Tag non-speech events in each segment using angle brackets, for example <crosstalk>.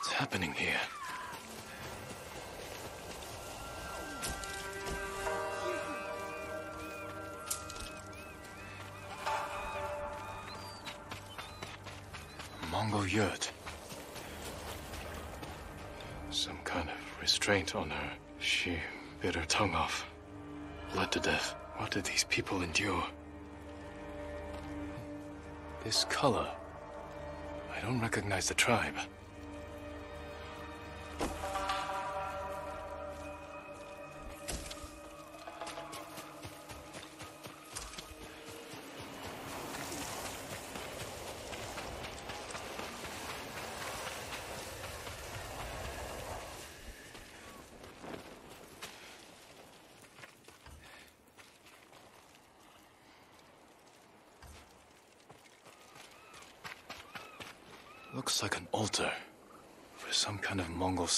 What's happening here? Mongol yurt. Some kind of restraint on her. She bit her tongue off. Bled to death. What did these people endure? This color. I don't recognize the tribe.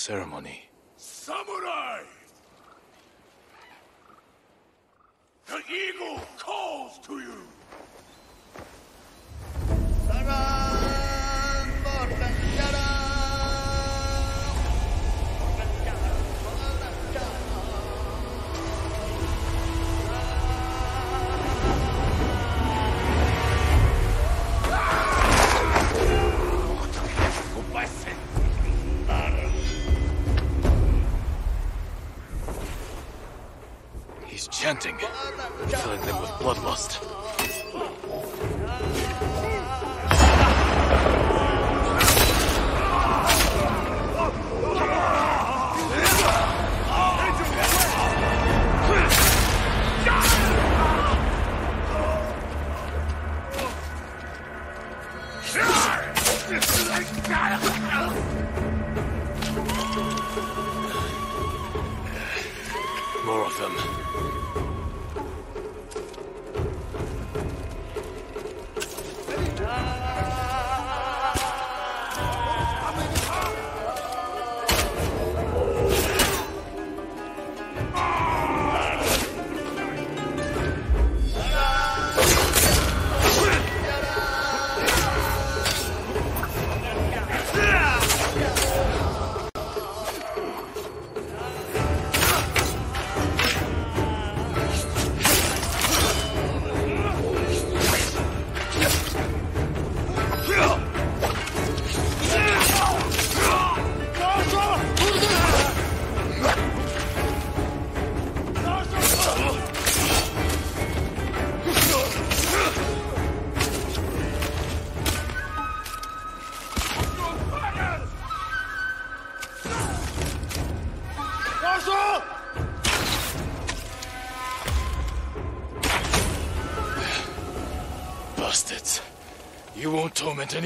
Ceremony. Filling them with bloodlust.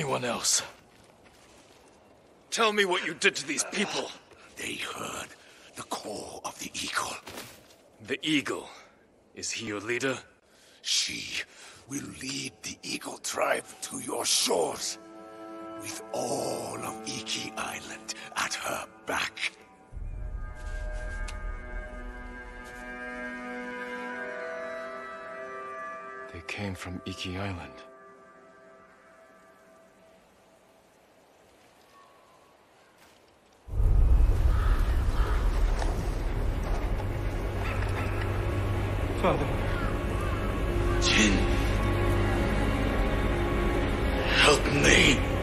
Anyone else. Tell me what you did to these people. They heard the call of the eagle. The Eagle. Is he your leader? She will lead the eagle tribe to your shores. With all of Iki Island at her back. They came from Iki Island. Father. Jin. Help me.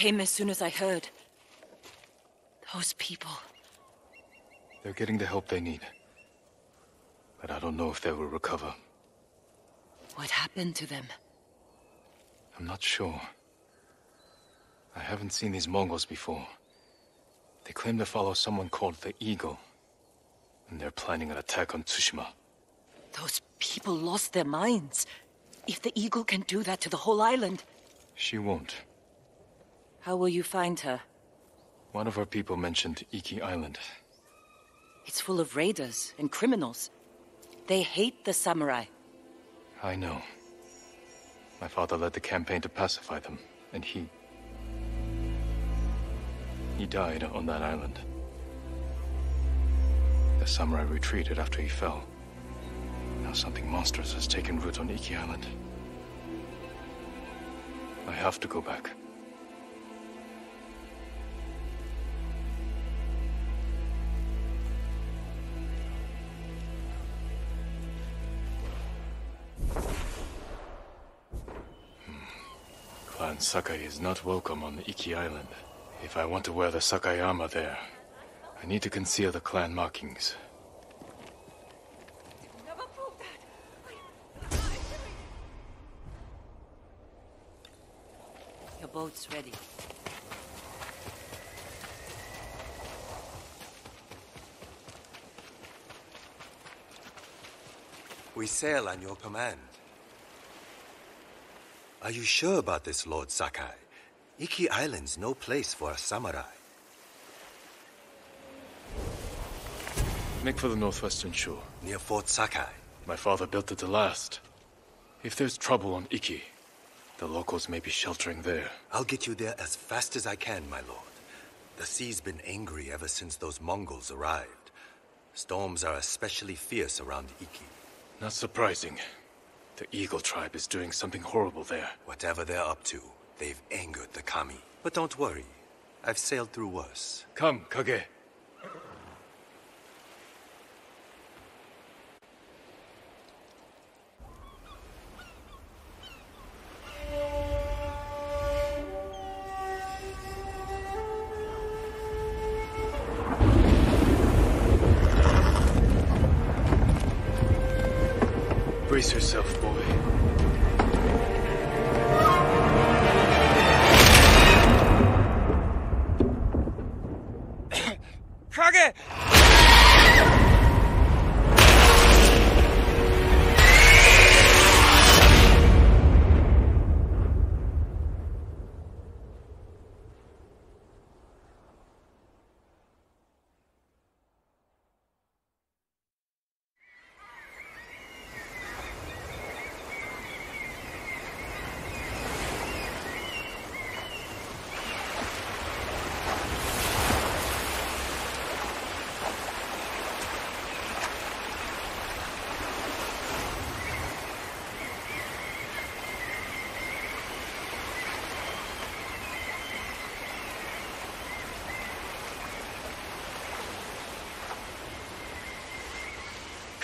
Came as soon as I heard. Those people. They're getting the help they need. But I don't know if they will recover. What happened to them? I'm not sure. I haven't seen these Mongols before. They claim to follow someone called the Eagle. And they're planning an attack on Tsushima. Those people lost their minds. If the Eagle can do that to the whole island, She won't. How will you find her? One of our people mentioned Iki Island. It's full of raiders and criminals. They hate the samurai. I know. My father led the campaign to pacify them, and he... He died on that island. The samurai retreated after he fell. Now something monstrous has taken root on Iki Island. I have to go back. Sakai is not welcome on Iki Island. If I want to wear the Sakai armor there, I need to conceal the clan markings. Your boat's ready. We sail on your command. Are you sure about this, Lord Sakai? Iki Island's no place for a samurai. Make for the northwestern shore. Near Fort Sakai. My father built it to last. If there's trouble on Iki, the locals may be sheltering there. I'll get you there as fast as I can, my lord. The sea's been angry ever since those Mongols arrived. Storms are especially fierce around Iki. Not surprising. The Eagle tribe is doing something horrible there. Whatever they're up to, they've angered the Kami. But don't worry. I've sailed through worse. Come, Kage.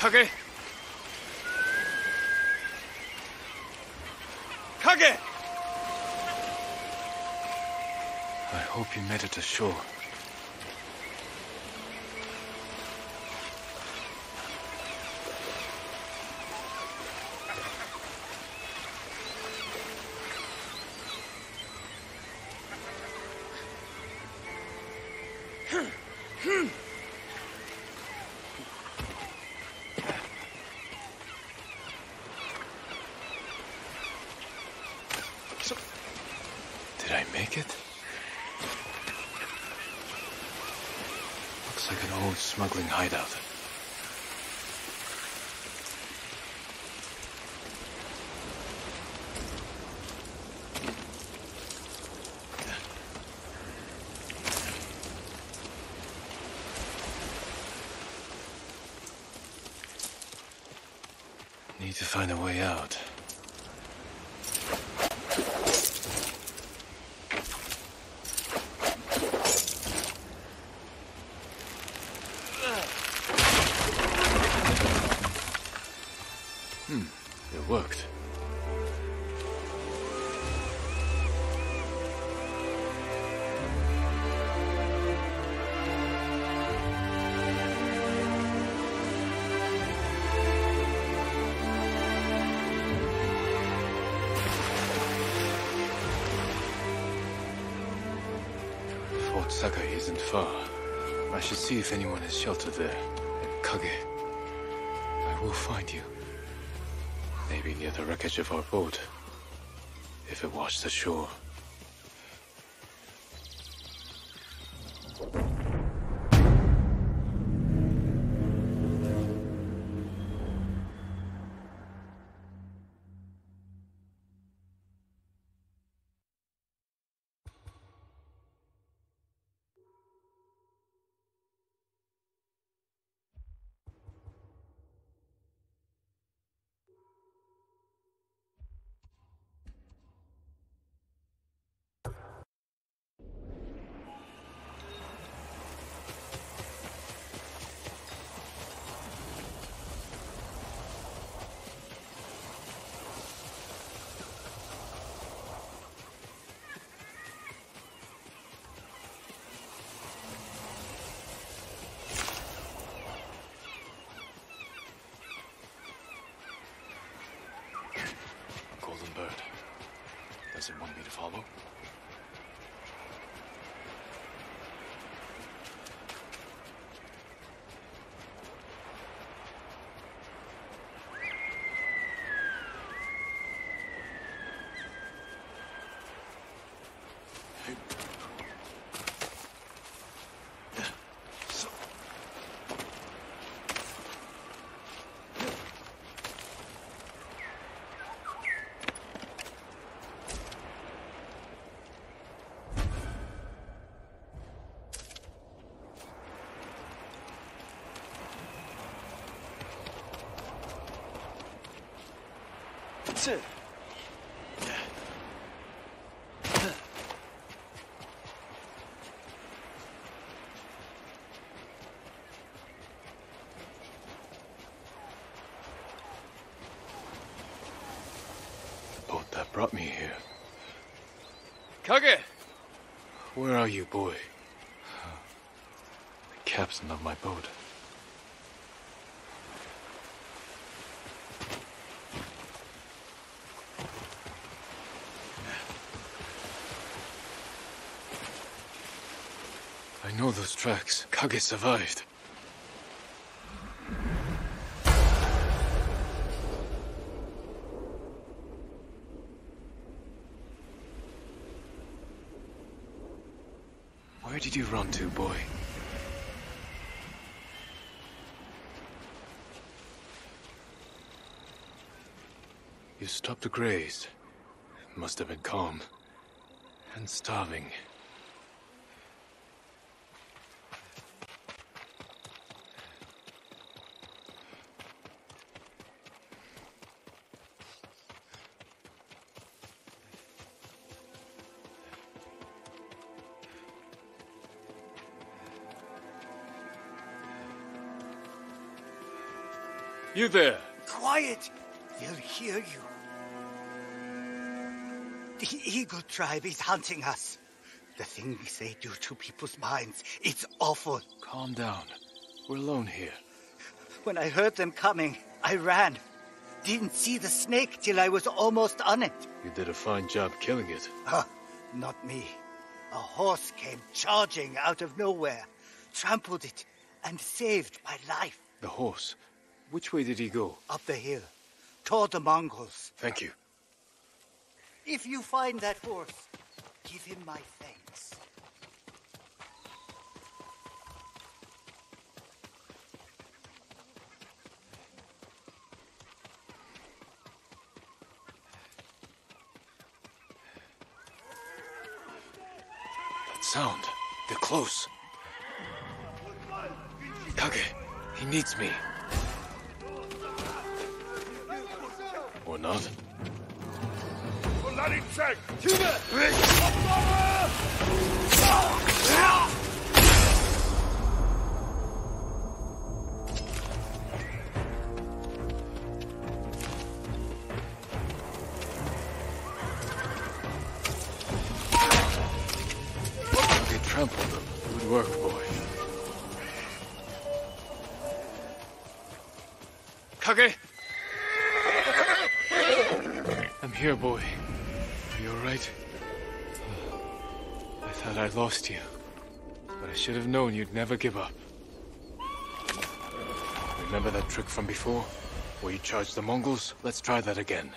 Kage! Kage! I hope you made it to shore. Did I make it? Looks like an old smuggling hideout. Need to find a way out. Isn't far. I should see if anyone is sheltered there. Kage, I will find you. Maybe near the wreckage of our boat. If it washed ashore. The boat that brought me here. Kage! Where are you, boy? The captain of my boat. I know those tracks. Kage survived. Where did you run to, boy? You stopped to graze. Must have been calm. And starving. You there! Quiet! They'll hear you. The Eagle tribe is hunting us. The things they say do to people's minds, it's awful. Calm down. We're alone here. When I heard them coming, I ran. Didn't see the snake till I was almost on it. You did a fine job killing it. Huh, not me. A horse came charging out of nowhere, trampled it, and saved my life. The horse. Which way did he go? Up the hill, toward the Mongols. Thank you. If you find that horse, give him my thanks. That sound. They're close. Kage, he needs me. Or not. Kage lost you. But I should have known you'd never give up. Remember that trick from before? Where you charged the Mongols? Let's try that again.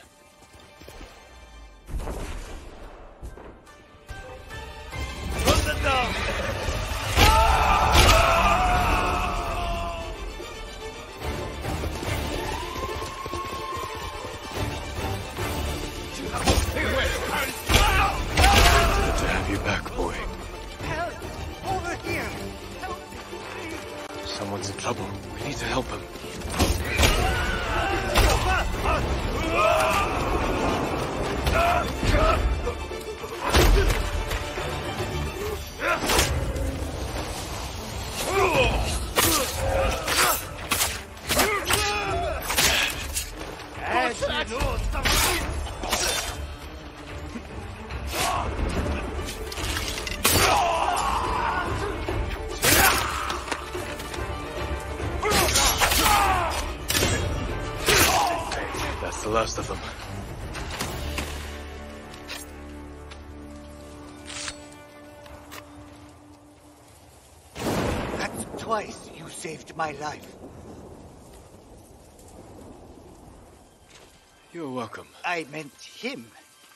I meant him.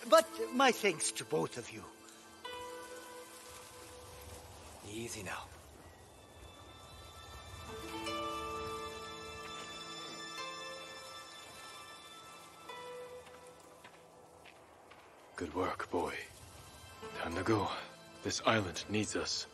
But my thanks to both of you. Easy now. Good work, boy. Time to go. This island needs us.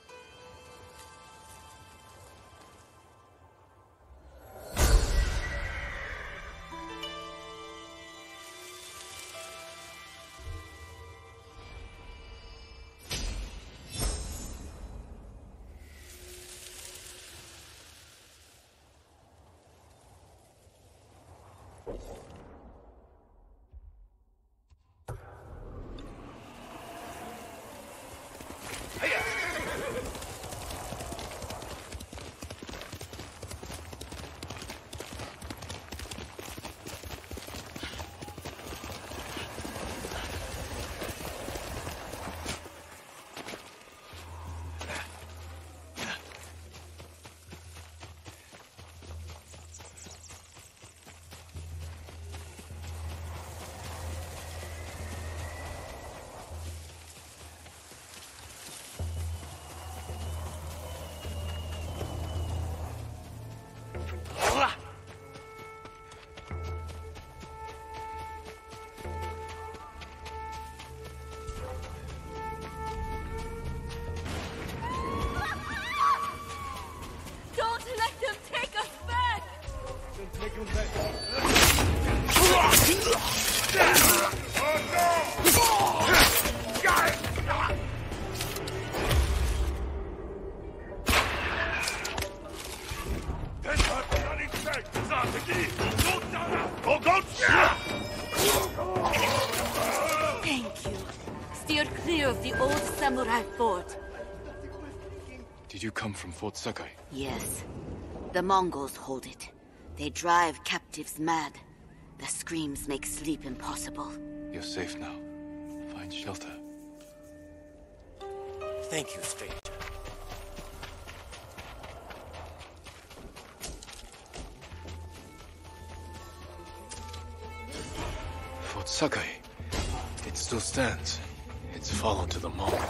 Come from Fort Sakai? Yes. The Mongols hold it. They drive captives mad. The screams make sleep impossible. You're safe now. Find shelter. Thank you, stranger. Fort Sakai. It still stands. It's fallen to the Mongols.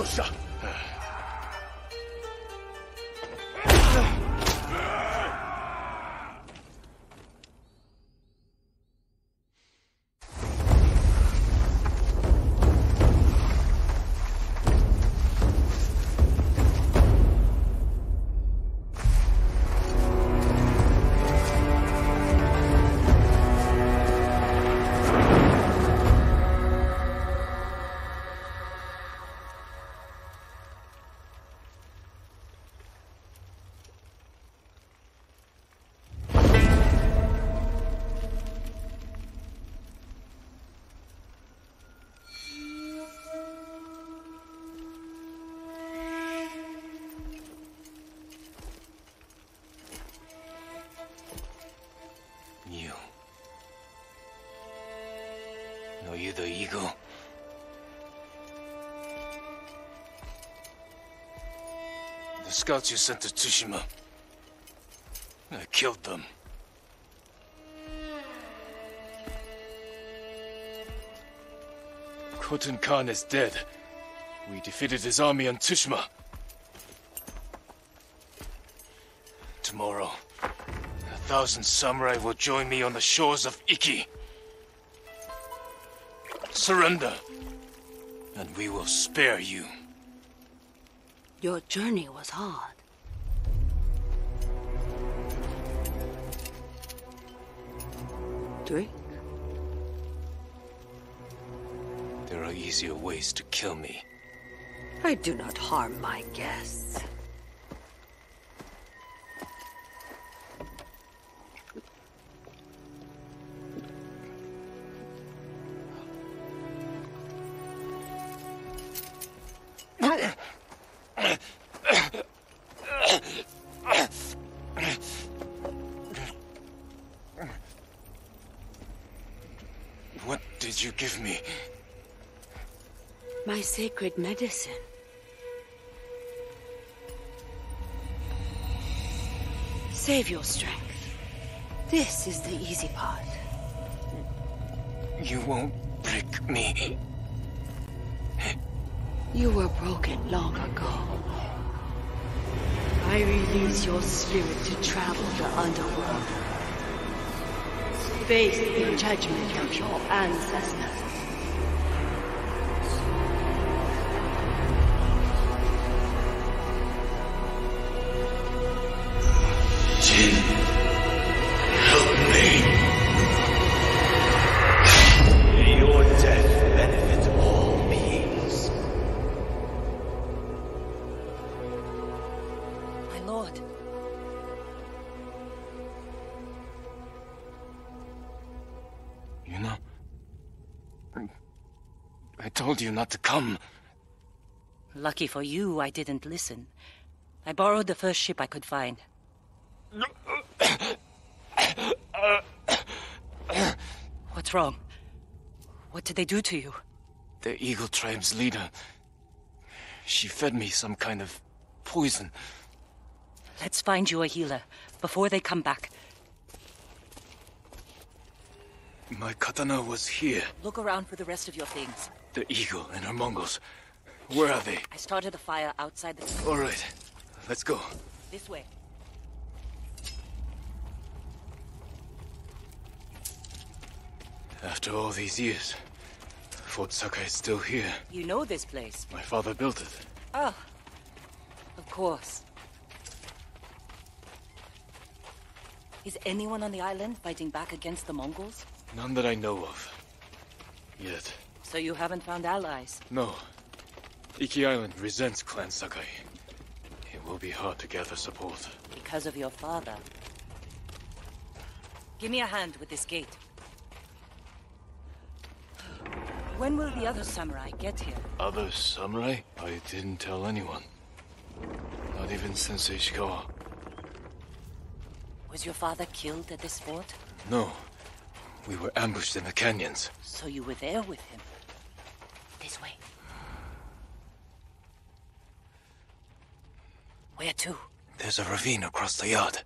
Tuossa. The? The scouts you sent to Tsushima. I killed them. Khotun Khan is dead. We defeated his army on Tsushima. Tomorrow, a thousand samurai will join me on the shores of Iki. Surrender, and we will spare you. Your journey was hard. Drink. There are easier ways to kill me. I do not harm my guests. Sacred medicine. Save your strength. This is the easy part. You won't break me. You were broken long ago. I release your spirit to travel the underworld. Face the judgment of your ancestors. Told you not to come. Lucky for you, I didn't listen. I borrowed the first ship I could find. What's wrong? What did they do to you? The Eagle Tribe's leader. She fed me some kind of poison. Let's find you a healer before they come back. My katana was here. Look around for the rest of your things. The Eagle and her Mongols. Where are they? I started a fire outside the. All right, let's go. This way. After all these years, Fort Sakai is still here. You know this place. My father built it. Oh. Of course. Is anyone on the island fighting back against the Mongols? None that I know of. Yet. So you haven't found allies? No. Iki Island resents Clan Sakai. It will be hard to gather support. Because of your father. Give me a hand with this gate. When will the other samurai get here? Other samurai? I didn't tell anyone. Not even Sensei Ishikawa. Was your father killed at this fort? No. We were ambushed in the canyons. So you were there with him? This way. Where to? There's a ravine across the yard.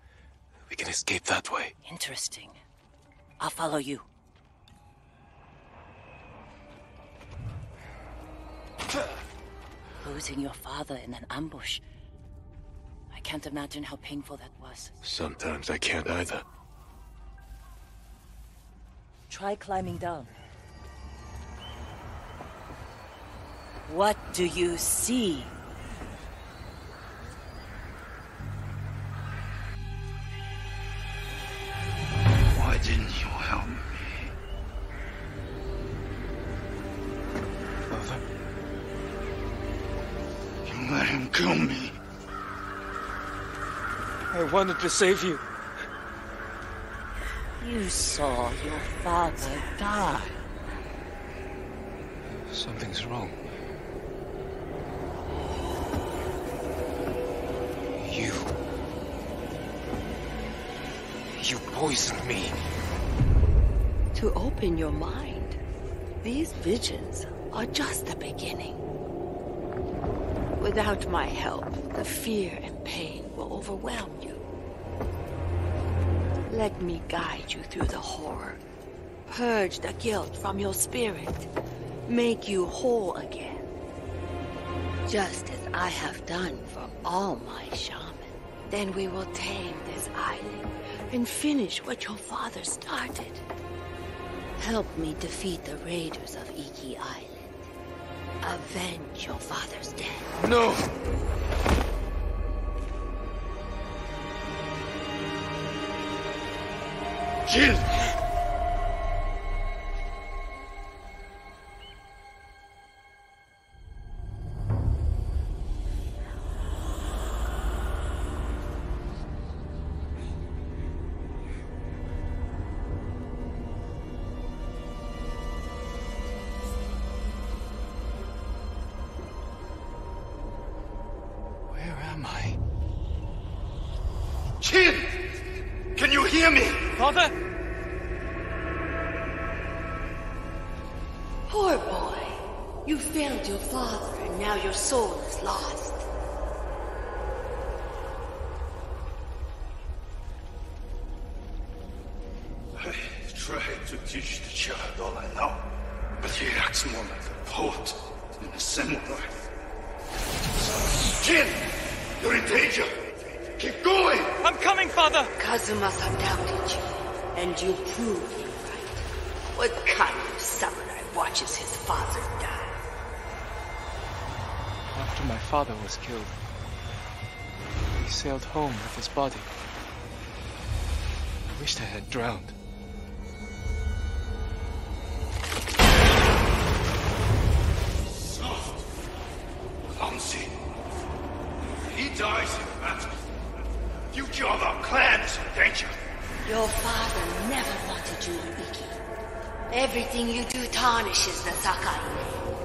We can escape that way. Interesting. I'll follow you. Losing your father in an ambush. I can't imagine how painful that was. Sometimes I can't either. Try climbing down. What do you see? Why didn't you help me? Father? You let him kill me. I wanted to save you. You saw your father die. Something's wrong. You. You poisoned me. To open your mind, these visions are just the beginning. Without my help, the fear and pain will overwhelm you. Let me guide you through the horror. Purge the guilt from your spirit. Make you whole again. Just as I have done for all my shaman. Then we will tame this island and finish what your father started. Help me defeat the raiders of Iki Island. Avenge your father's death. No! Jin! Jin! Can you hear me? Father? Poor boy. You failed your father and now your soul is lost. And you proved right. What kind of samurai watches his father die? After my father was killed, he sailed home with his body. I wished I had drowned. Everything you do tarnishes the Sakai.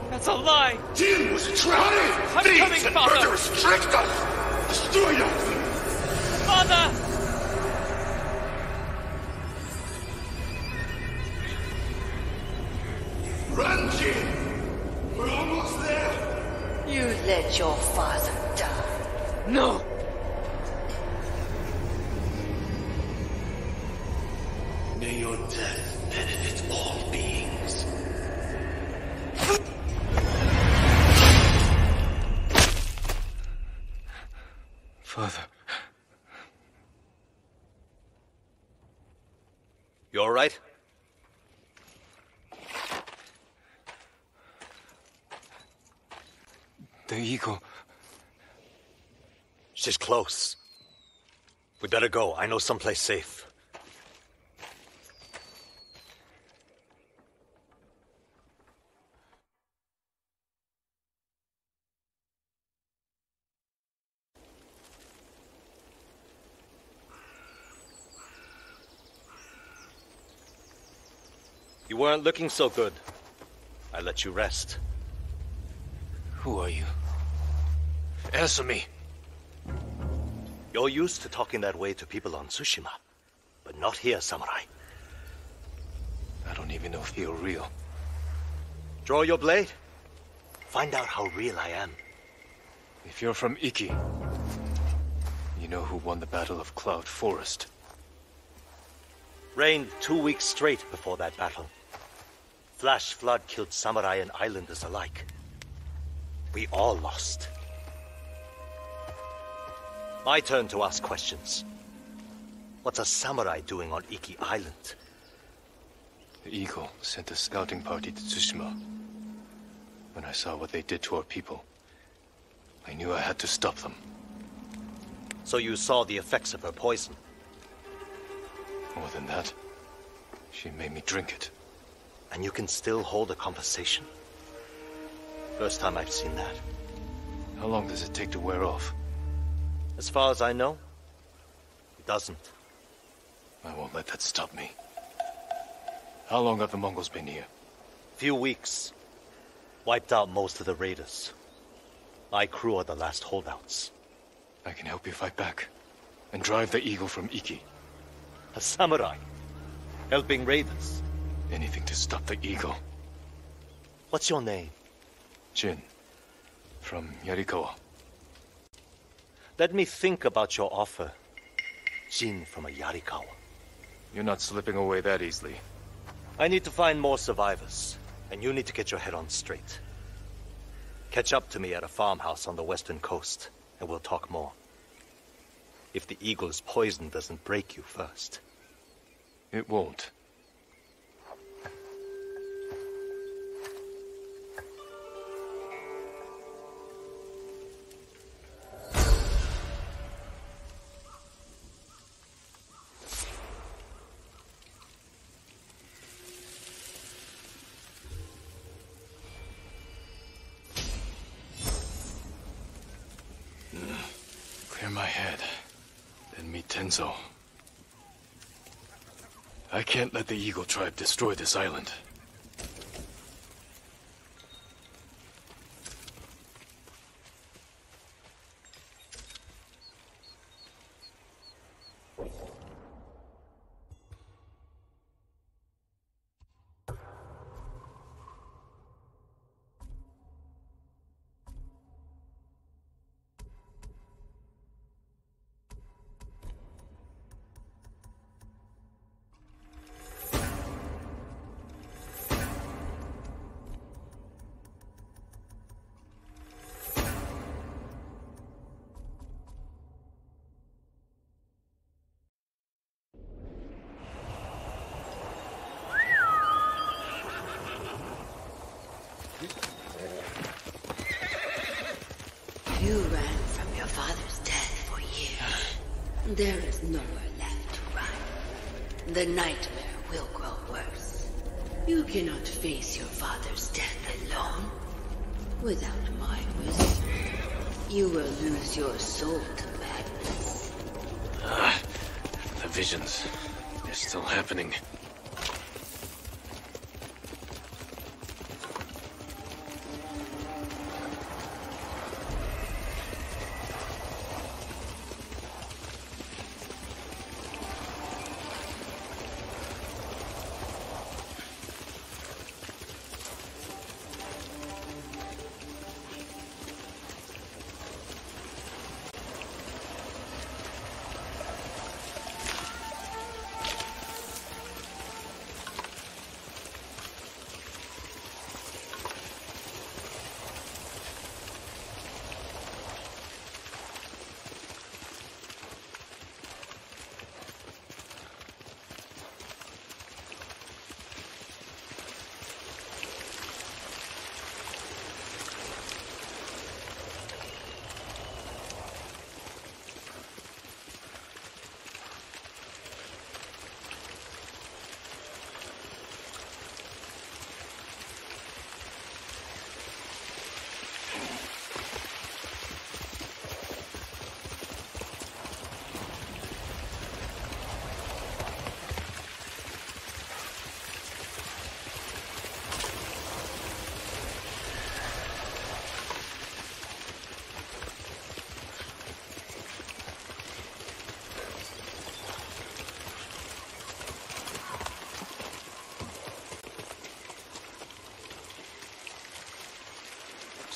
That's a lie! Jin was a trap! I'm Thieves coming, and Father. murderers tricked us! Destroy them! Father! She's close. We better go. I know someplace safe. You weren't looking so good. I let you rest. Who are you? Answer me. You're used to talking that way to people on Tsushima, but not here, Samurai. I don't even know if you're real. Draw your blade. Find out how real I am. If you're from Iki, you know who won the Battle of Cloud Forest. Rained two weeks straight before that battle. Flash flood killed samurai and islanders alike. We all lost. My turn to ask questions. What's a samurai doing on Iki Island? The Eagle sent a scouting party to Tsushima. When I saw what they did to our people, I knew I had to stop them. So you saw the effects of her poison. More than that, she made me drink it. And you can still hold a conversation. First time I've seen that. How long does it take to wear off? As far as I know, it doesn't. I won't let that stop me. How long have the Mongols been here? Few weeks. Wiped out most of the raiders. My crew are the last holdouts. I can help you fight back. And drive the Eagle from Iki. A samurai. Helping raiders. Anything to stop the Eagle. What's your name? Jin. From Yarikawa. Let me think about your offer. Jin from a Yarikawa. You're not slipping away that easily. I need to find more survivors, and you need to get your head on straight. Catch up to me at a farmhouse on the western coast, and we'll talk more. If the eagle's poison doesn't break you first. It won't. The Eagle tribe destroy this island. The visions. They're still happening.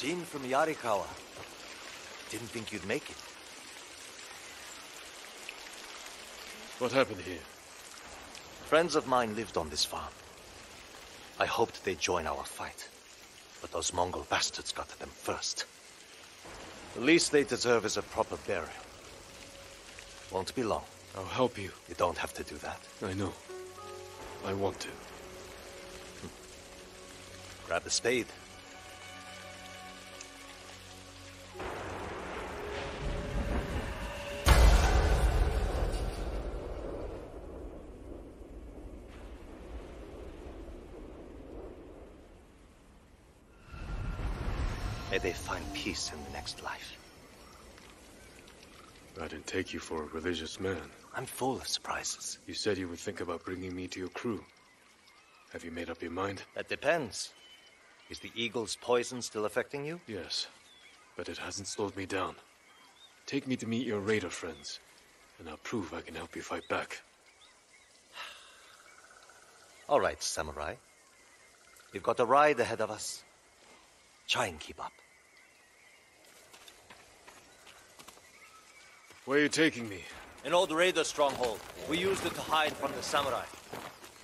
Jin from Yarikawa. Didn't think you'd make it. What happened here? Friends of mine lived on this farm. I hoped they'd join our fight. But those Mongol bastards got to them first. The least they deserve is a proper burial. Won't be long. I'll help you. You don't have to do that. I know. I want to. Grab the spade. In the next life. I didn't take you for a religious man. I'm full of surprises. You said you would think about bringing me to your crew. Have you made up your mind? That depends. Is the eagle's poison still affecting you? Yes, but it hasn't slowed me down. Take me to meet your raider friends, and I'll prove I can help you fight back. <sighs> All right, samurai. We've got a ride ahead of us. Try and keep up. Where are you taking me? An old raider stronghold. We used it to hide from the samurai.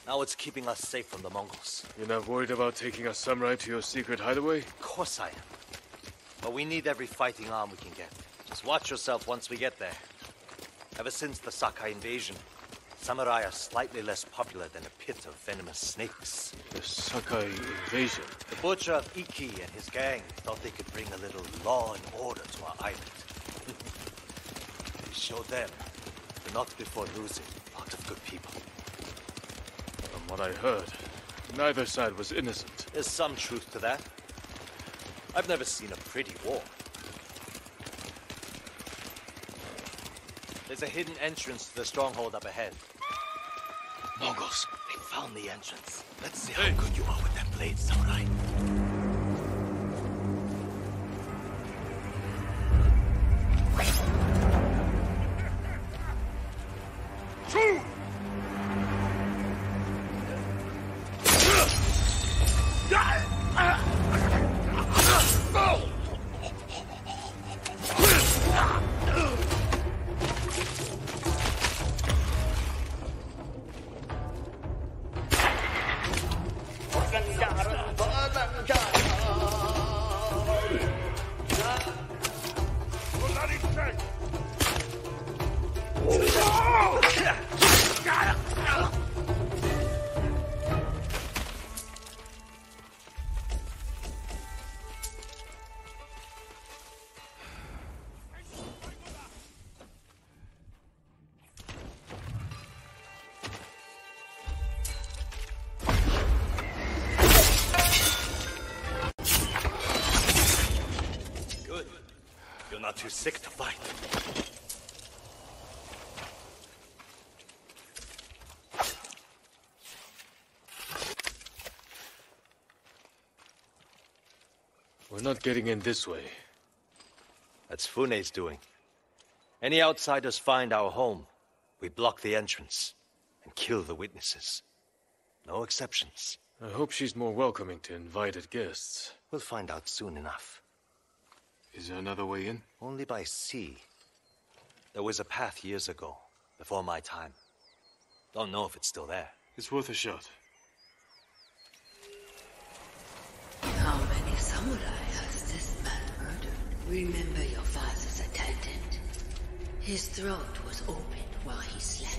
Now it's keeping us safe from the Mongols. You're not worried about taking a samurai to your secret hideaway? Of course I am. But we need every fighting arm we can get. Just watch yourself once we get there. Ever since the Sakai invasion, samurai are slightly less popular than a pit of venomous snakes. The Sakai invasion. The butcher of Iki and his gang thought they could bring a little law and order to our island. We showed them, but not before losing a lot of good people. From what I heard, neither side was innocent. There's some truth to that. I've never seen a pretty war. There's a hidden entrance to the stronghold up ahead. Mongols, they found the entrance. Let's see how good you are with that blade, samurai. We're not getting in this way. That's Fune's doing. Any outsiders find our home, we block the entrance and kill the witnesses. No exceptions. I hope she's more welcoming to invited guests. We'll find out soon enough. Is there another way in? Only by sea. There was a path years ago, before my time. Don't know if it's still there. It's worth a shot. How many samurai has this man murdered? Remember your father's attendant. His throat was opened while he slept.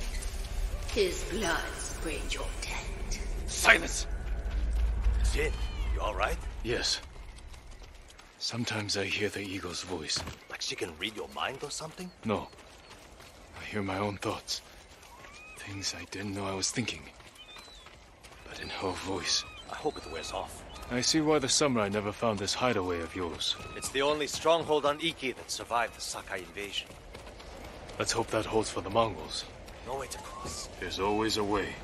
His blood sprayed your tent. Silence! Jin, you alright? Yes. Sometimes I hear the eagle's voice. Like she can read your mind or something? No. I hear my own thoughts. Things I didn't know I was thinking. But in her voice. I hope it wears off. I see why the samurai never found this hideaway of yours. It's the only stronghold on Iki that survived the Sakai invasion. Let's hope that holds for the Mongols. No way to cross. There's always a way.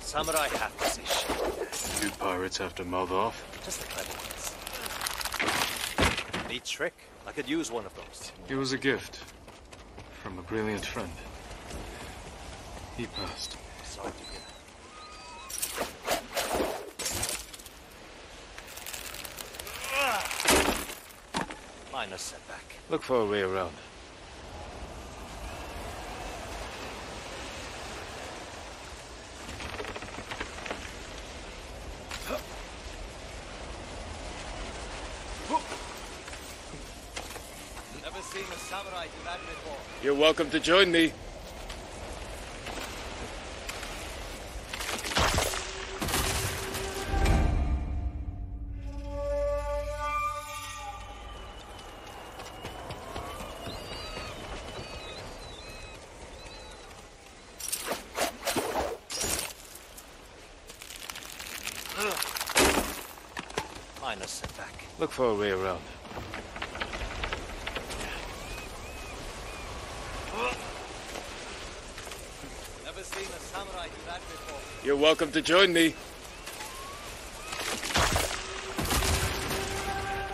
Samurai have to say shit. You pirates have to mouth off. Just the clever ones. Neat trick. I could use one of those. It was a gift. From a brilliant friend. He passed. Sorry to hear that. Minor setback. Look for a way around. Never seen a samurai do that before. You're welcome to join me. For a way around. Never seen a samurai do that before. You're welcome to join me. You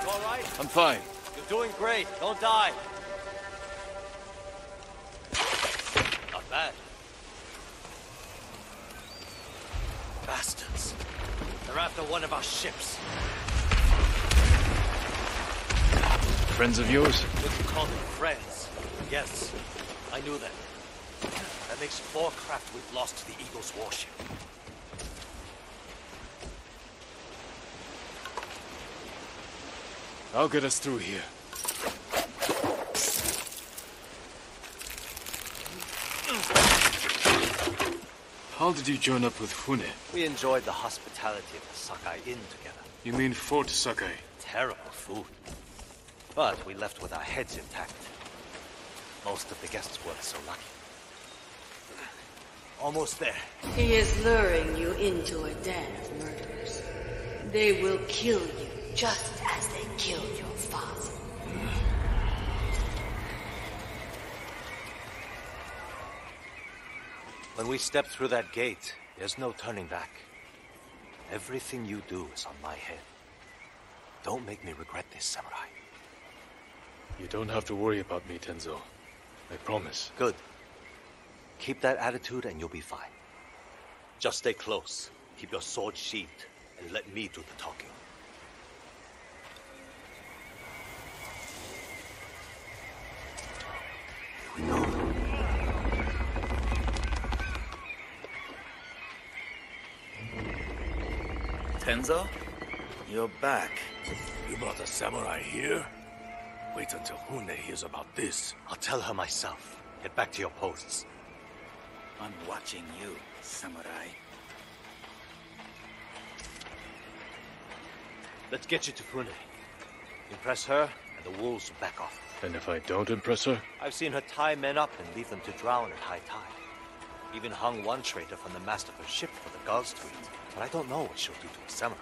all right? I'm fine. You're doing great. Don't die. Not bad. Bastards. They're after one of our ships. Friends of yours? Would you call them friends? Yes, I knew them. That makes four craft we've lost to the Eagle's warship. I'll get us through here. How did you join up with Fune? We enjoyed the hospitality of the Sakai Inn together. You mean Fort Sakai? Terrible food. But we left with our heads intact. Most of the guests weren't so lucky. Almost there. He is luring you into a den of murderers. They will kill you just as they killed your father. When we step through that gate, there's no turning back. Everything you do is on my head. Don't make me regret this, Samurai. You don't have to worry about me, Tenzo. I promise. Good. Keep that attitude and you'll be fine. Just stay close. Keep your sword sheathed, and let me do the talking. Here we go. Tenzo? You're back. You brought a samurai here? Wait until Fune hears about this. I'll tell her myself. Get back to your posts. I'm watching you, samurai. Let's get you to Fune. Impress her, and the wolves will back off. And if I don't impress her? I've seen her tie men up and leave them to drown at high tide. Even hung one traitor from the mast of her ship for the gulls to eat. But I don't know what she'll do to a samurai.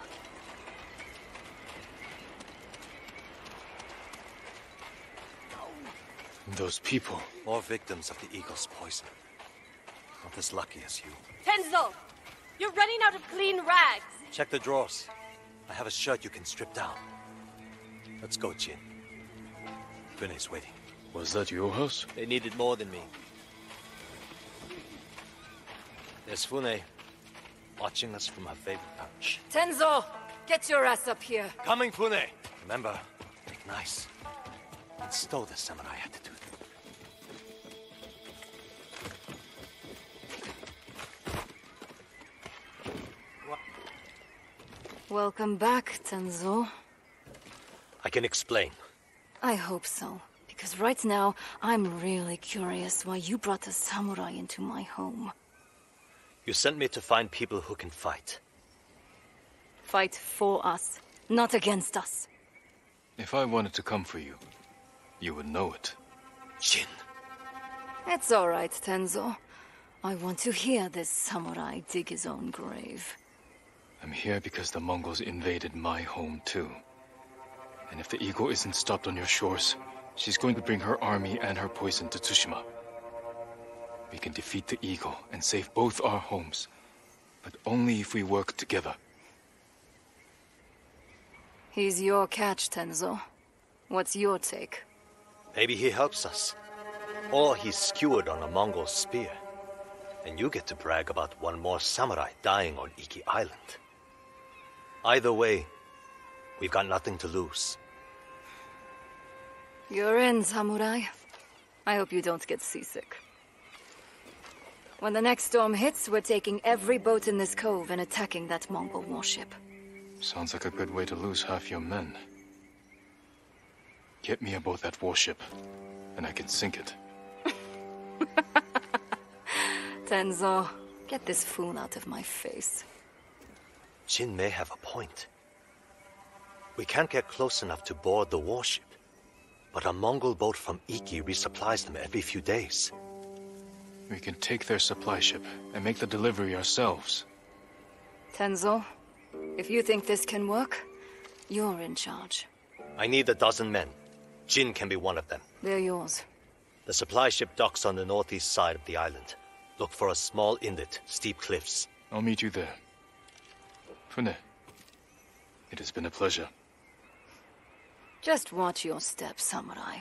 Those people. More victims of the eagle's poison. Not as lucky as you. Tenzo! You're running out of clean rags! Check the drawers. I have a shirt you can strip down. Let's go, Jin. Fune's waiting. Was that your house? They needed more than me. There's Fune, watching us from her favorite perch. Tenzo! Get your ass up here! Coming, Fune! Remember, make nice. And stow the samurai attitude. Welcome back, Tenzo. I can explain. I hope so. Because right now, I'm really curious why you brought a samurai into my home. You sent me to find people who can fight. Fight for us, not against us. If I wanted to come for you, you would know it. Jin. It's all right, Tenzo. I want to hear this samurai dig his own grave. I'm here because the Mongols invaded my home too. And if the eagle isn't stopped on your shores, she's going to bring her army and her poison to Tsushima. We can defeat the eagle and save both our homes, but only if we work together. He's your catch, Tenzo. What's your take? Maybe he helps us. Or he's skewered on a Mongol spear. And you get to brag about one more samurai dying on Iki Island. Either way, we've got nothing to lose. You're in, Samurai. I hope you don't get seasick. When the next storm hits, we're taking every boat in this cove and attacking that Mongol warship. Sounds like a good way to lose half your men. Get me aboard that warship, and I can sink it. <laughs> Tenzo, get this fool out of my face. Jin may have a point. We can't get close enough to board the warship. But a Mongol boat from Iki resupplies them every few days. We can take their supply ship and make the delivery ourselves. Tenzo, if you think this can work, you're in charge. I need a dozen men. Jin can be one of them. They're yours. The supply ship docks on the northeast side of the island. Look for a small inlet, steep cliffs. I'll meet you there. Fune, it has been a pleasure. Just watch your step, Samurai.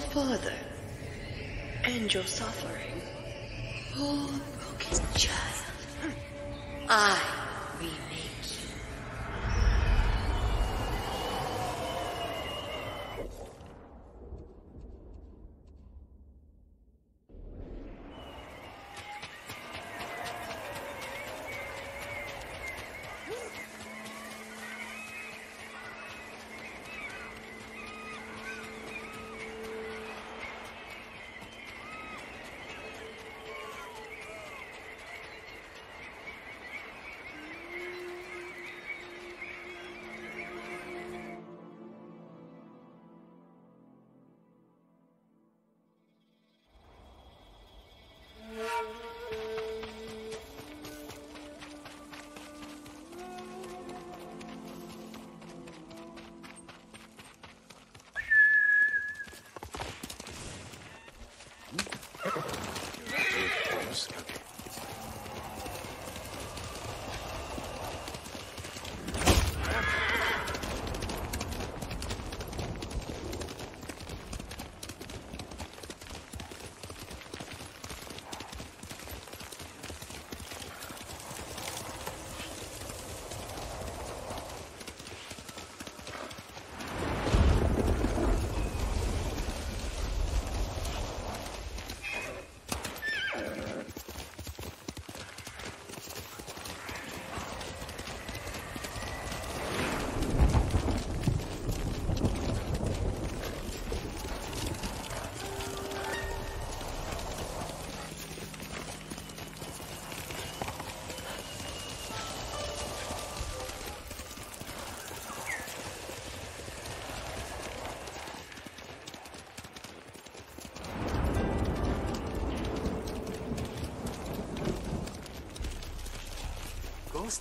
Fall further. and your suffering. Poor broken child. I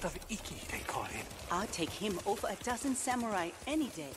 Of Iki, they call him. I'd take him over a dozen samurai any day.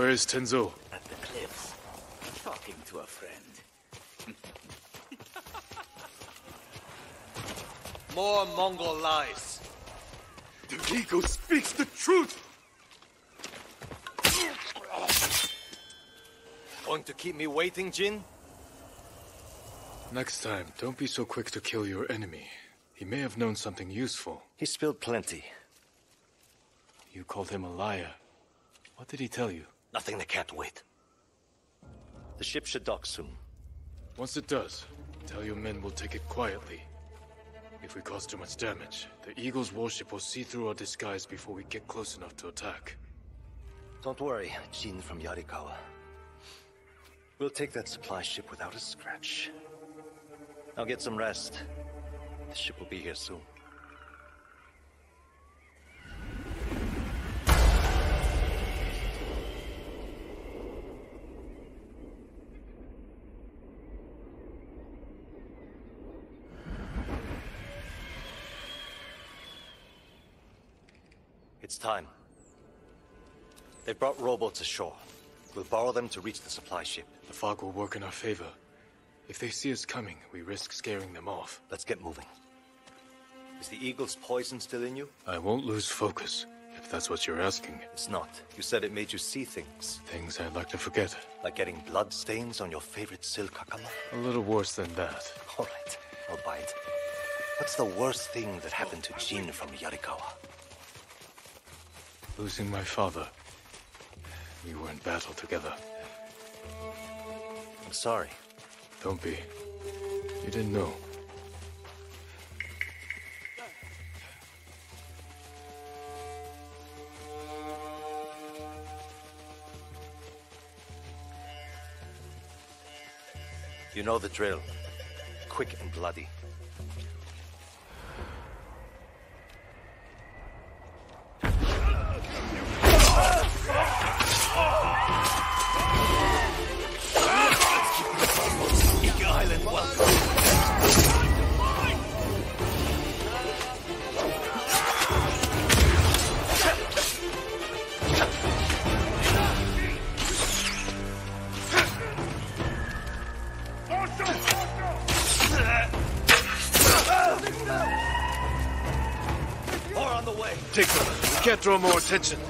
Where is Tenzo? At the cliffs, talking to a friend. <laughs> More Mongol lies. The eagle speaks the truth! Going to keep me waiting, Jin? Next time, don't be so quick to kill your enemy. He may have known something useful. He spilled plenty. You called him a liar. What did he tell you? Nothing they can't wait. The ship should dock soon. Once it does, tell your men we'll take it quietly. If we cause too much damage, the Eagle's warship will see through our disguise before we get close enough to attack. Don't worry, Jin from Yarikawa. We'll take that supply ship without a scratch. Now get some rest. The ship will be here soon. It's time. They've rowboats ashore. We'll borrow them to reach the supply ship. The fog will work in our favor. If they see us coming, we risk scaring them off. Let's get moving. Is the eagle's poison still in you? I won't lose focus, if that's what you're asking. It's not. You said it made you see things. Things I'd like to forget. Like getting blood stains on your favorite silk hakama? A little worse than that. All right, I'll buy it. What's the worst thing that happened to Jin from Yarikawa? Losing my father. We were in battle together. I'm sorry. Don't be. You didn't know. You know the drill. Quick and bloody. Attention.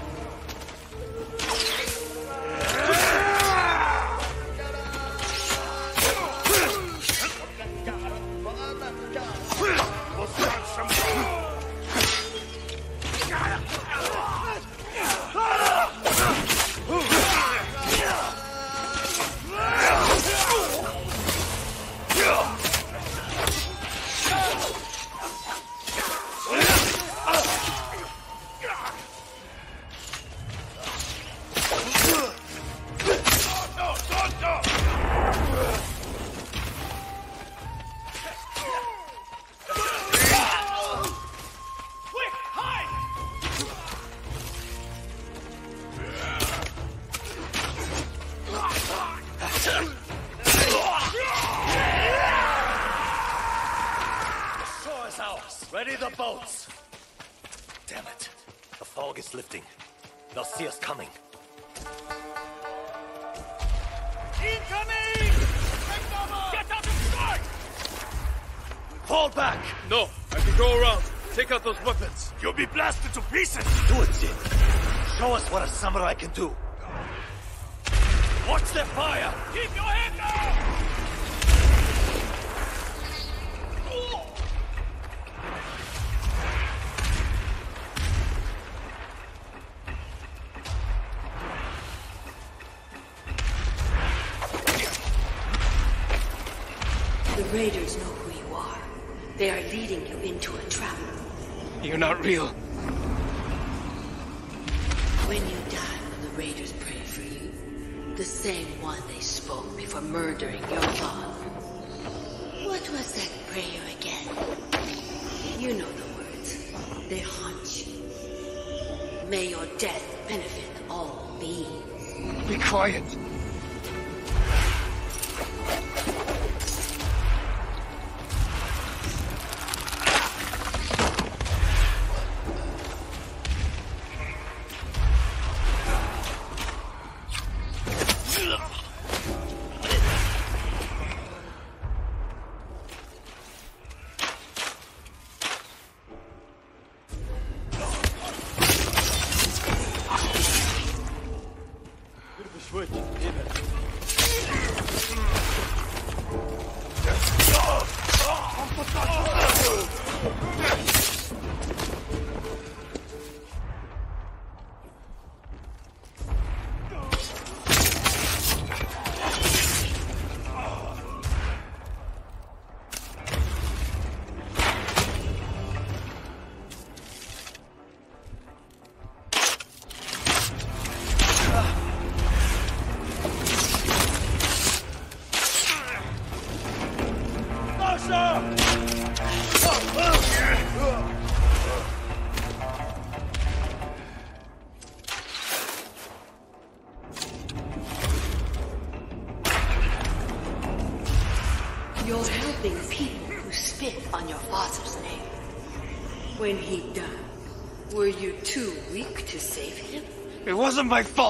My fault!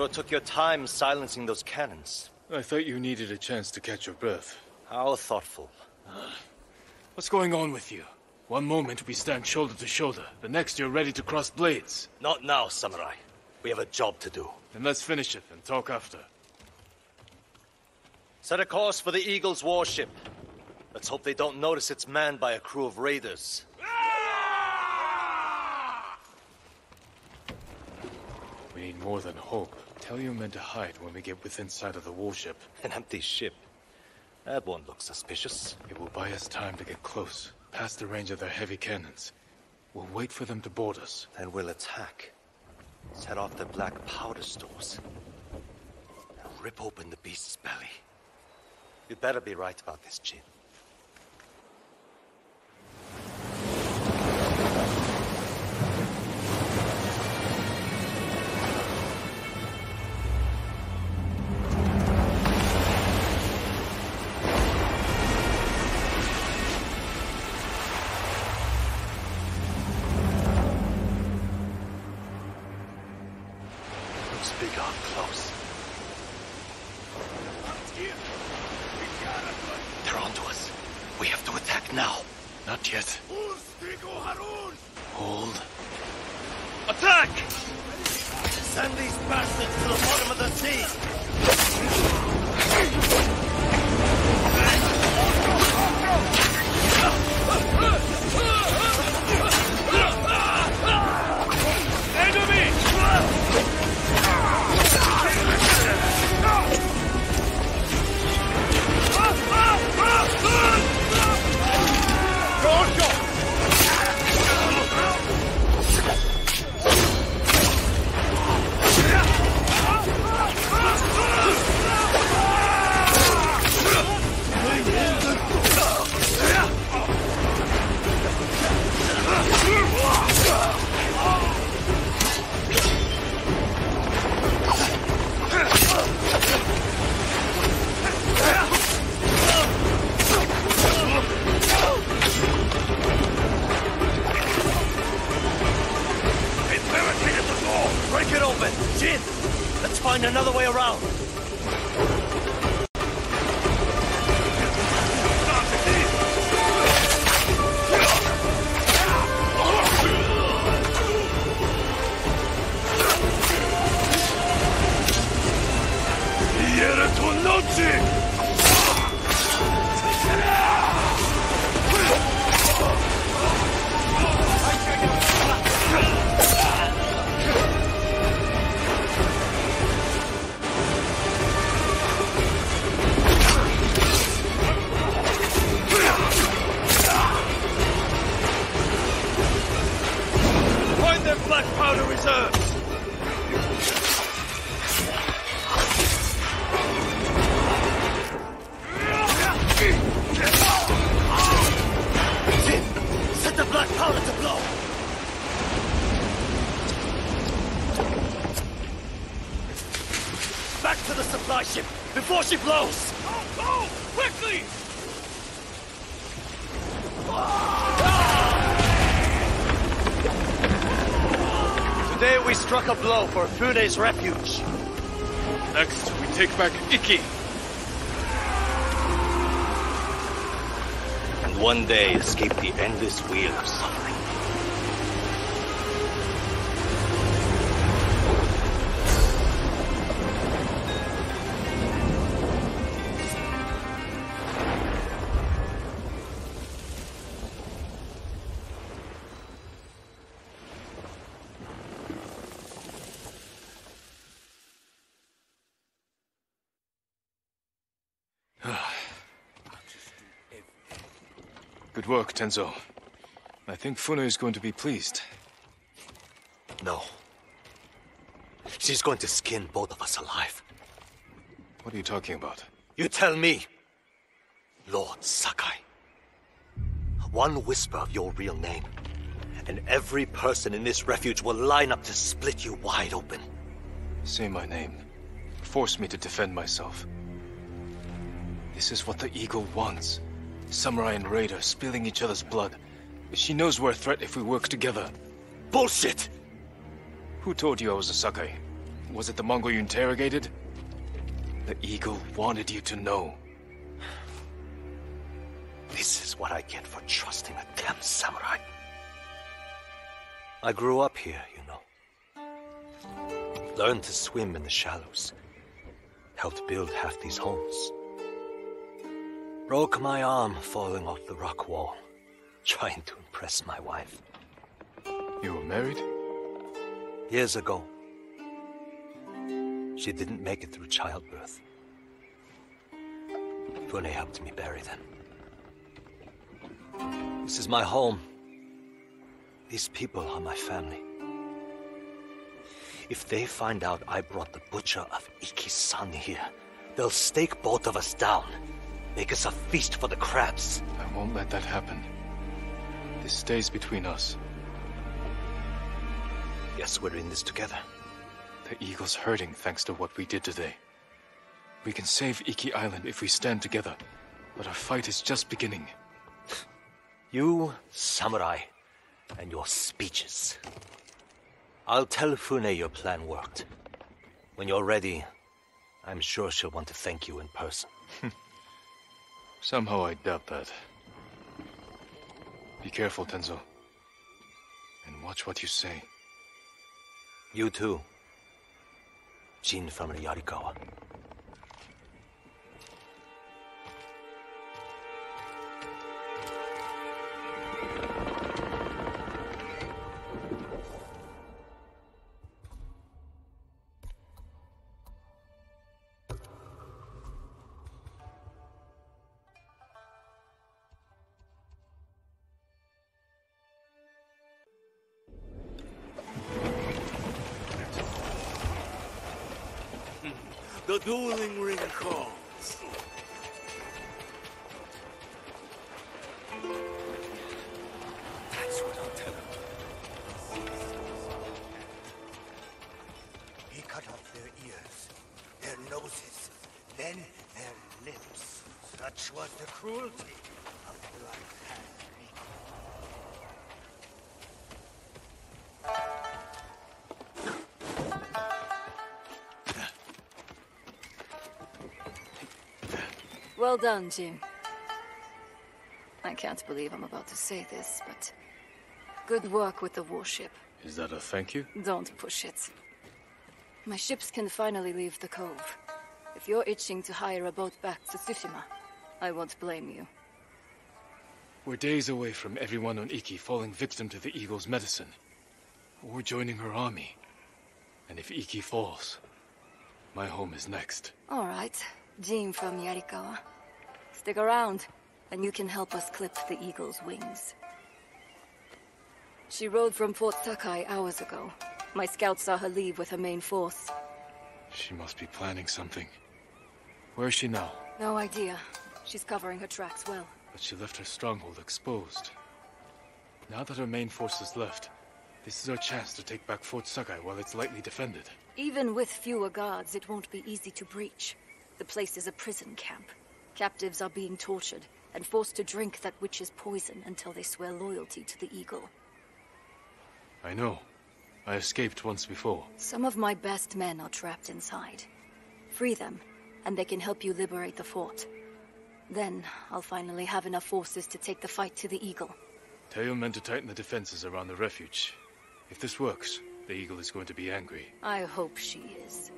Sure took your time silencing those cannons. I thought you needed a chance to catch your breath. How thoughtful. <sighs> What's going on with you? One moment we stand shoulder to shoulder, the next you're ready to cross blades. Not now, Samurai. We have a job to do. Then let's finish it and talk after. Set a course for the Eagle's warship. Let's hope they don't notice it's manned by a crew of raiders. We need more than hope. Tell your men to hide when we get within sight of the warship. An empty ship. That won't look suspicious. It will buy us time to get close, past the range of their heavy cannons. We'll wait for them to board us. Then we'll attack. Set off the black powder stores. And rip open the beast's belly. You'd better be right about this, Jin. A blow for Fune's refuge. Next, we take back Iki. And one day escape the endless wheel of suffering. Tenzo. I think Fune is going to be pleased. No. She's going to skin both of us alive. What are you talking about? You tell me, Lord Sakai. One whisper of your real name, and every person in this refuge will line up to split you wide open. Say my name. Force me to defend myself. This is what the Eagle wants. Samurai and Raider spilling each other's blood. She knows we're a threat if we work together. Bullshit! Who told you I was a Sakai? Was it the Mongol you interrogated? The Eagle wanted you to know. This is what I get for trusting a damn samurai. I grew up here, you know. Learned to swim in the shallows. Helped build half these homes. Broke my arm falling off the rock wall, trying to impress my wife. You were married? Years ago. She didn't make it through childbirth. Fune helped me bury them. This is my home. These people are my family. If they find out I brought the butcher of Iki's son here, they'll stake both of us down. Make us a feast for the crabs. I won't let that happen. This stays between us. Yes, we're in this together. The Eagle's hurting thanks to what we did today. We can save Iki Island if we stand together, but our fight is just beginning. <laughs> You, samurai, and your speeches. I'll tell Fune your plan worked. When you're ready, I'm sure she'll want to thank you in person. <laughs> Somehow I doubt that. Be careful, Tenzo. And watch what you say. You too. Jin from Yarikawa. Well done, Jin. I can't believe I'm about to say this, but good work with the warship. Is that a thank you? Don't push it. My ships can finally leave the cove. If you're itching to hire a boat back to Tsushima, I won't blame you. We're days away from everyone on Iki falling victim to the Eagle's medicine. Or joining her army. And if Iki falls, my home is next. All right, Jin from Yarikawa. Stick around, and you can help us clip the Eagle's wings. She rode from Fort Sakai hours ago. My scouts saw her leave with her main force. She must be planning something. Where is she now? No idea. She's covering her tracks well. But she left her stronghold exposed. Now that her main force is left, this is our chance to take back Fort Sakai while it's lightly defended. Even with fewer guards, it won't be easy to breach. The place is a prison camp. Captives are being tortured and forced to drink that witch's poison until they swear loyalty to the Eagle. I know. I escaped once before. Some of my best men are trapped inside. Free them, and they can help you liberate the fort. Then, I'll finally have enough forces to take the fight to the Eagle. Tell your men to tighten the defenses around the refuge. If this works, the Eagle is going to be angry. I hope she is.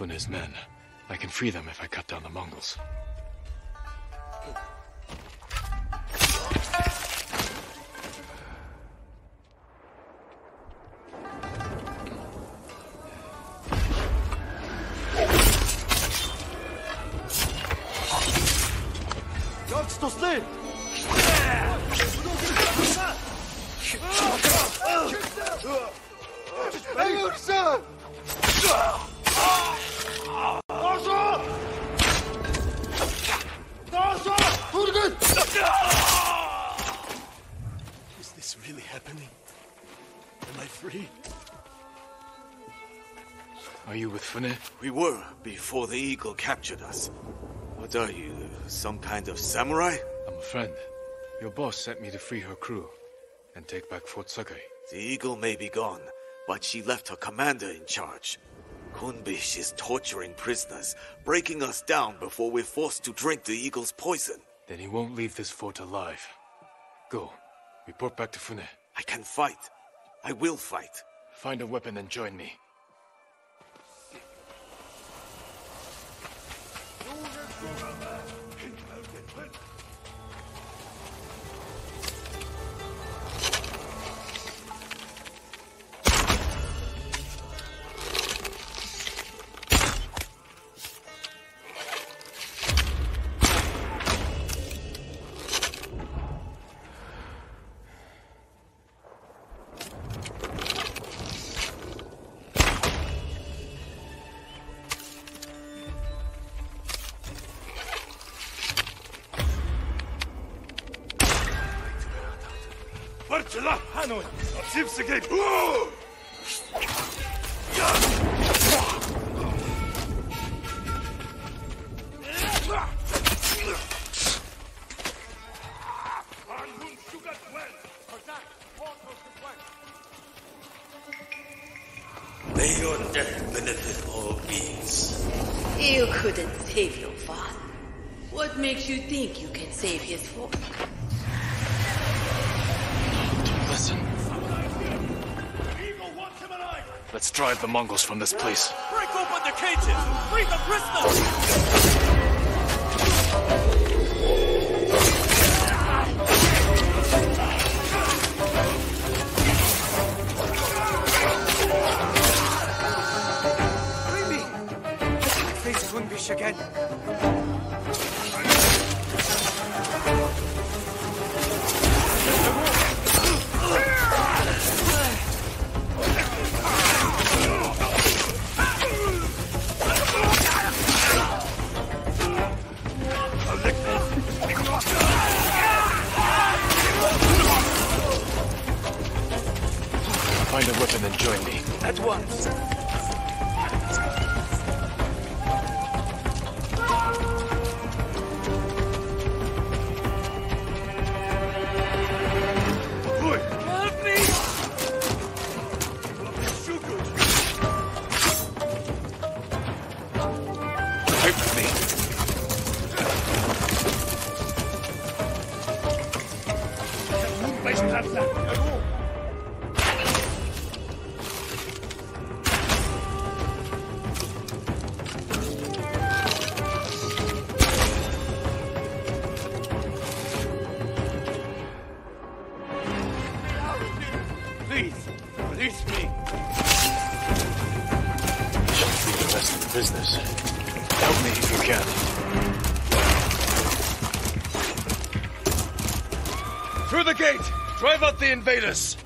Fune's men. I can free them if I cut down the Mongols. We were before the eagle captured us. What are you, some kind of samurai? I'm a friend. Your boss sent me to free her crew and take back Fort Sakai. The eagle may be gone, but she left her commander in charge. Kunbish is torturing prisoners, breaking us down before we're forced to drink the eagle's poison. Then he won't leave this fort alive. Go. Report back to Fune. I can fight. I will fight. Find a weapon and join me. Save his fort? Listen. Let's drive the Mongols from this place. Break open the cages! Free the prisoners! Free me! I can't face Kunbish again. The invaders!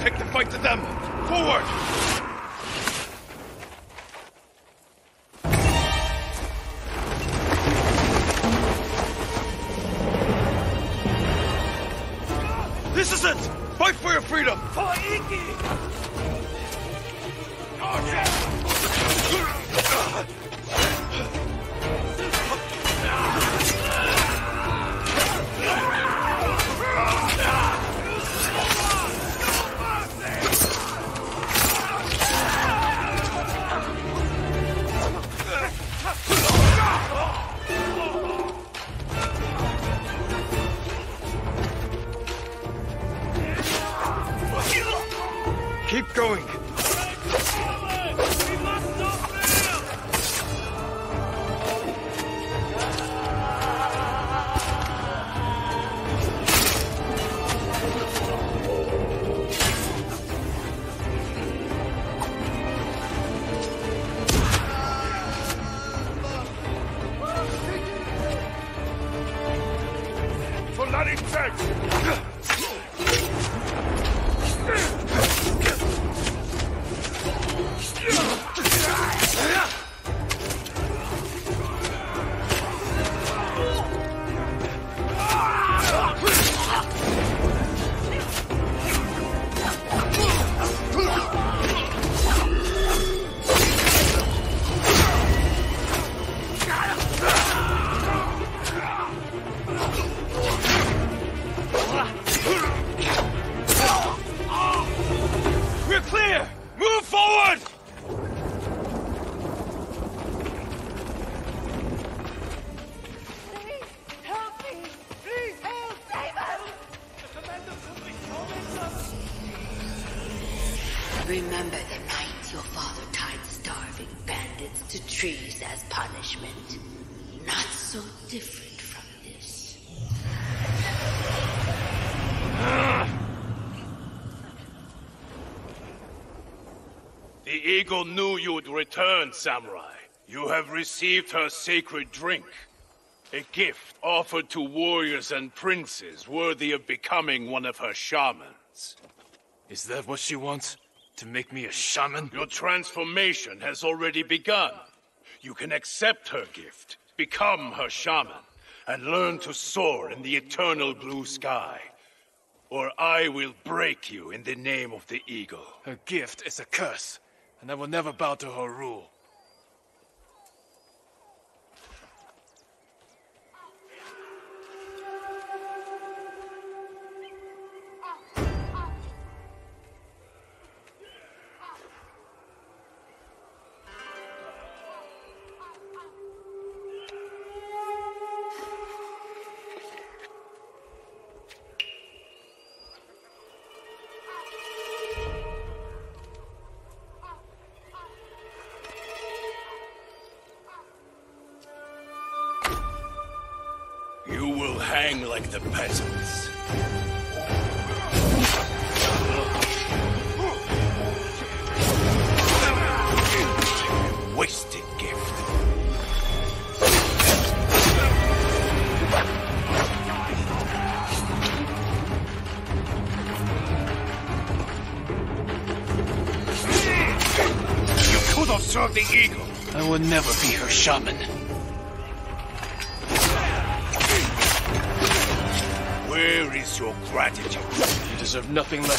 Take the fight to them! Forward! Remember the night your father tied starving bandits to trees as punishment? Not so different from this. The eagle knew you'd return, Samurai. You have received her sacred drink. A gift offered to warriors and princes worthy of becoming one of her shamans. Is that what she wants? To make me a shaman? Your transformation has already begun. You can accept her gift, become her shaman, and learn to soar in the eternal blue sky. Or I will break you in the name of the eagle. Her gift is a curse, and I will never bow to her rule. Shaman. Where is your gratitude? You deserve nothing less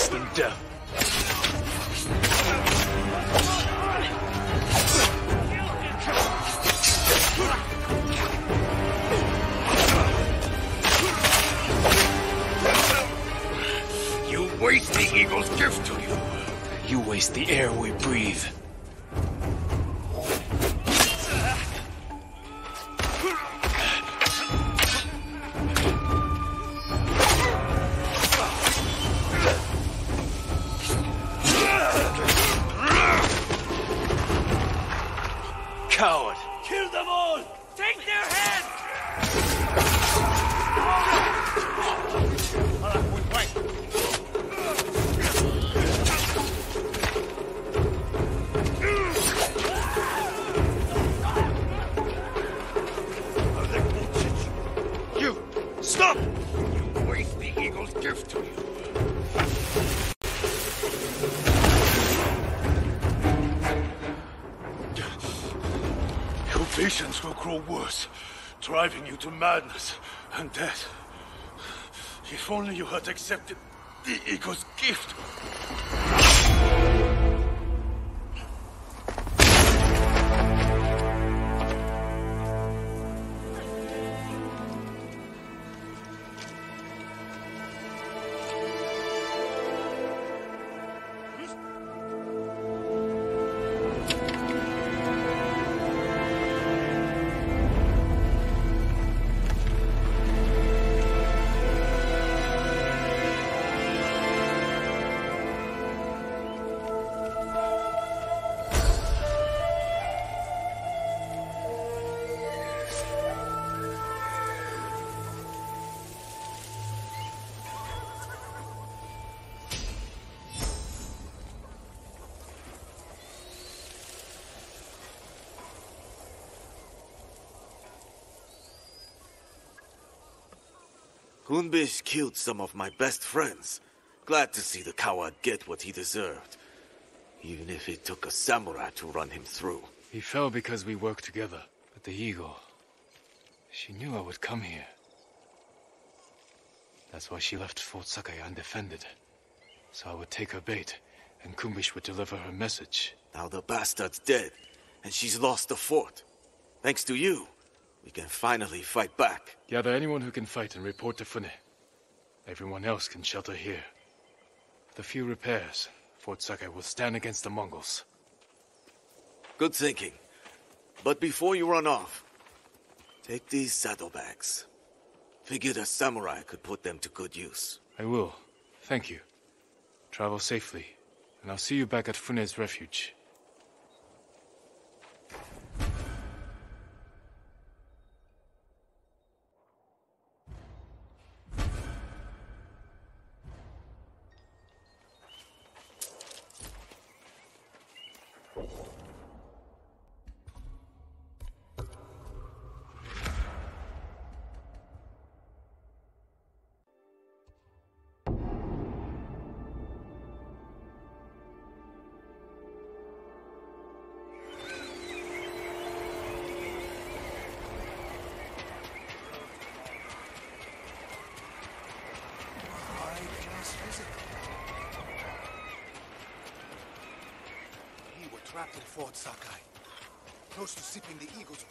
driving you to madness and death. If only you had accepted the eagle's gift. Kunbish killed some of my best friends. Glad to see the coward get what he deserved. Even if it took a samurai to run him through. He fell because we worked together. But the eagle... She knew I would come here. That's why she left Fort Sakai undefended. So I would take her bait, and Kumbish would deliver her message. Now the bastard's dead, and she's lost the fort. Thanks to you, we can finally fight back. Gather anyone who can fight and report to Fune. Everyone else can shelter here. With a few repairs, Fort Sakai will stand against the Mongols. Good thinking. But before you run off, take these saddlebags. Figured a samurai could put them to good use. I will. Thank you. Travel safely, And I'll see you back at Fune's refuge.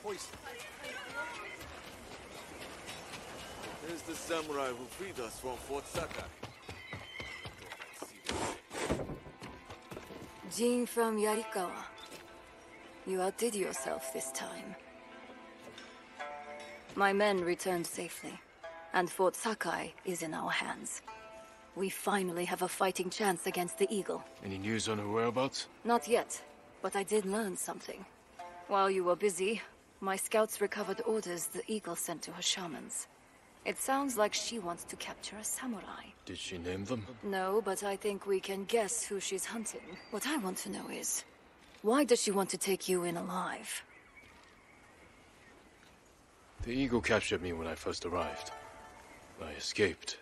Poison. There's the samurai who freed us from Fort Sakai. Jin from Yarikawa. You outdid yourself this time. My men returned safely, and Fort Sakai is in our hands. We finally have a fighting chance against the Eagle. Any news on her whereabouts? Not yet, but I did learn something. While you were busy, my scouts recovered orders the Eagle sent to her shamans. It sounds like she wants to capture a samurai. Did she name them? No, but I think we can guess who she's hunting. What I want to know is, why does she want to take you in alive? The Eagle captured me when I first arrived. I escaped,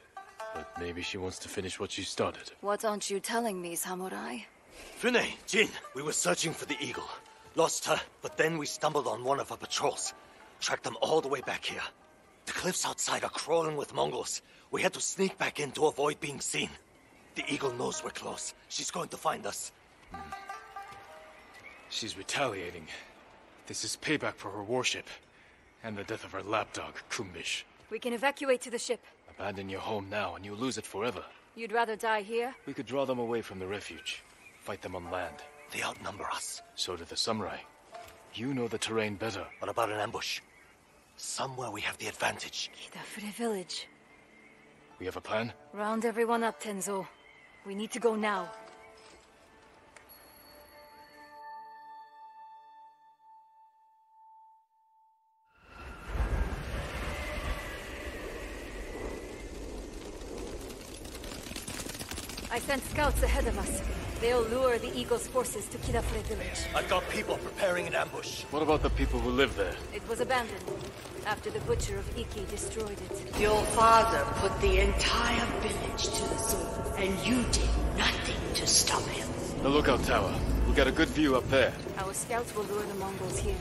but maybe she wants to finish what she started. What aren't you telling me, samurai? Fune, Jin, we were searching for the eagle. Lost her, but then we stumbled on one of her patrols. Tracked them all the way back here. The cliffs outside are crawling with Mongols. We had to sneak back in to avoid being seen. The eagle knows we're close. She's going to find us. She's retaliating. This is payback for her warship. And the death of her lapdog, Kumbish. We can evacuate to the ship. Abandon your home now and you'll lose it forever. You'd rather die here? We could draw them away from the refuge. Fight them on land. They outnumber us. So do the samurai. You know the terrain better. What about an ambush? Somewhere we have the advantage. Kidafure village. We have a plan? Round everyone up, Tenzo. We need to go now. I sent scouts ahead of us. They'll lure the Eagle's forces to Kidafure village. I've got people preparing an ambush. What about the people who live there? It was abandoned after the Butcher of Iki destroyed it. Your father put the entire village to the sword, and you did nothing to stop him. The lookout tower. We'll get a good view up there. Our scouts will lure the Mongols here.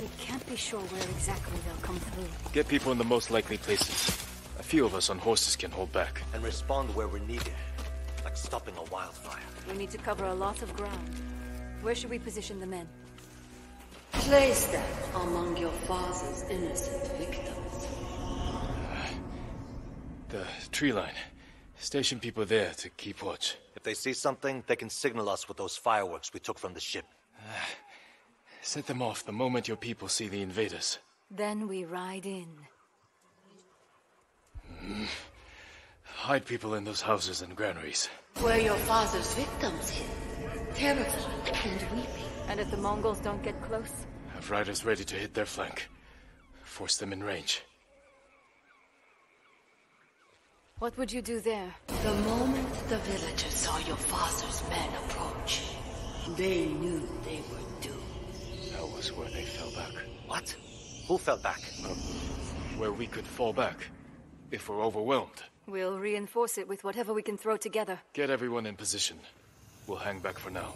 We can't be sure where exactly they'll come through. Get people in the most likely places. A few of us on horses can hold back. And respond where we're needed. Like stopping a wildfire. We need to cover a lot of ground. Where should we position the men? Place them among your father's innocent victims. The tree line. Station people there to keep watch. If they see something, they can signal us with those fireworks we took from the ship. Ah, set them off the moment your people see the invaders. Then we ride in. Hmm. Hide people in those houses and granaries. Where your father's victims hid, terrified and weeping. And if the Mongols don't get close? Have riders ready to hit their flank. Force them in range. What would you do there? The moment the villagers saw your father's men approach, they knew they were doomed. That was where they fell back. What? Who fell back? Um, where we could fall back. If we're overwhelmed. We'll reinforce it with whatever we can throw together. Get everyone in position. We'll hang back for now.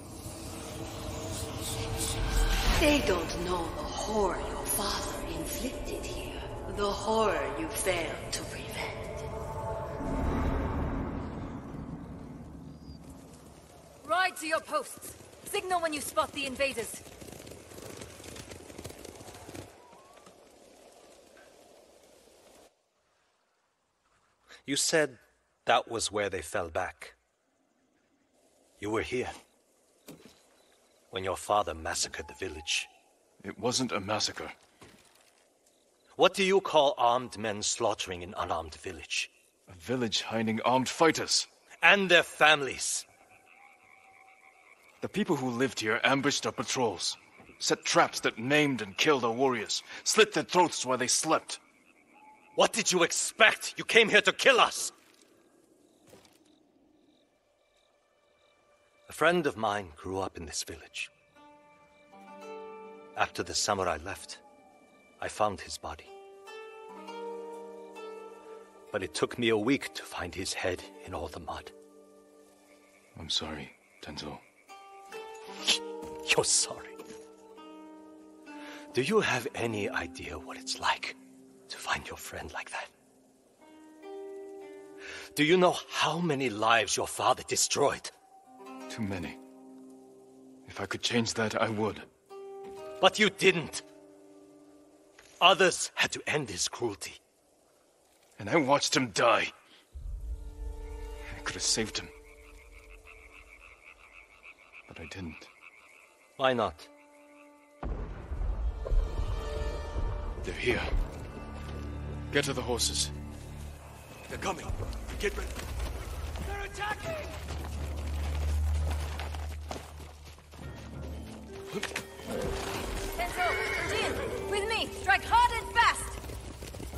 They don't know the horror your father inflicted here. The horror you failed to prevent. Ride to your posts! Signal when you spot the invaders! You said that was where they fell back. You were here. When your father massacred the village. It wasn't a massacre. What do you call armed men slaughtering an unarmed village? A village hiding armed fighters. And their families. The people who lived here ambushed our patrols, set traps that maimed and killed our warriors, slit their throats while they slept. What did you expect? You came here to kill us! A friend of mine grew up in this village. After the samurai left, I found his body. But it took me a week to find his head in all the mud. I'm sorry, Tenzo. You're sorry. Do you have any idea what it's like to find your friend like that? Do you know how many lives your father destroyed? Too many. If I could change that, I would. But you didn't. Others had to end his cruelty. And I watched him die. I could have saved him. But I didn't. Why not? They're here. Get to the horses. They're coming. Get ready. They're attacking! Tenzo, Jin, with me. Strike hard and fast.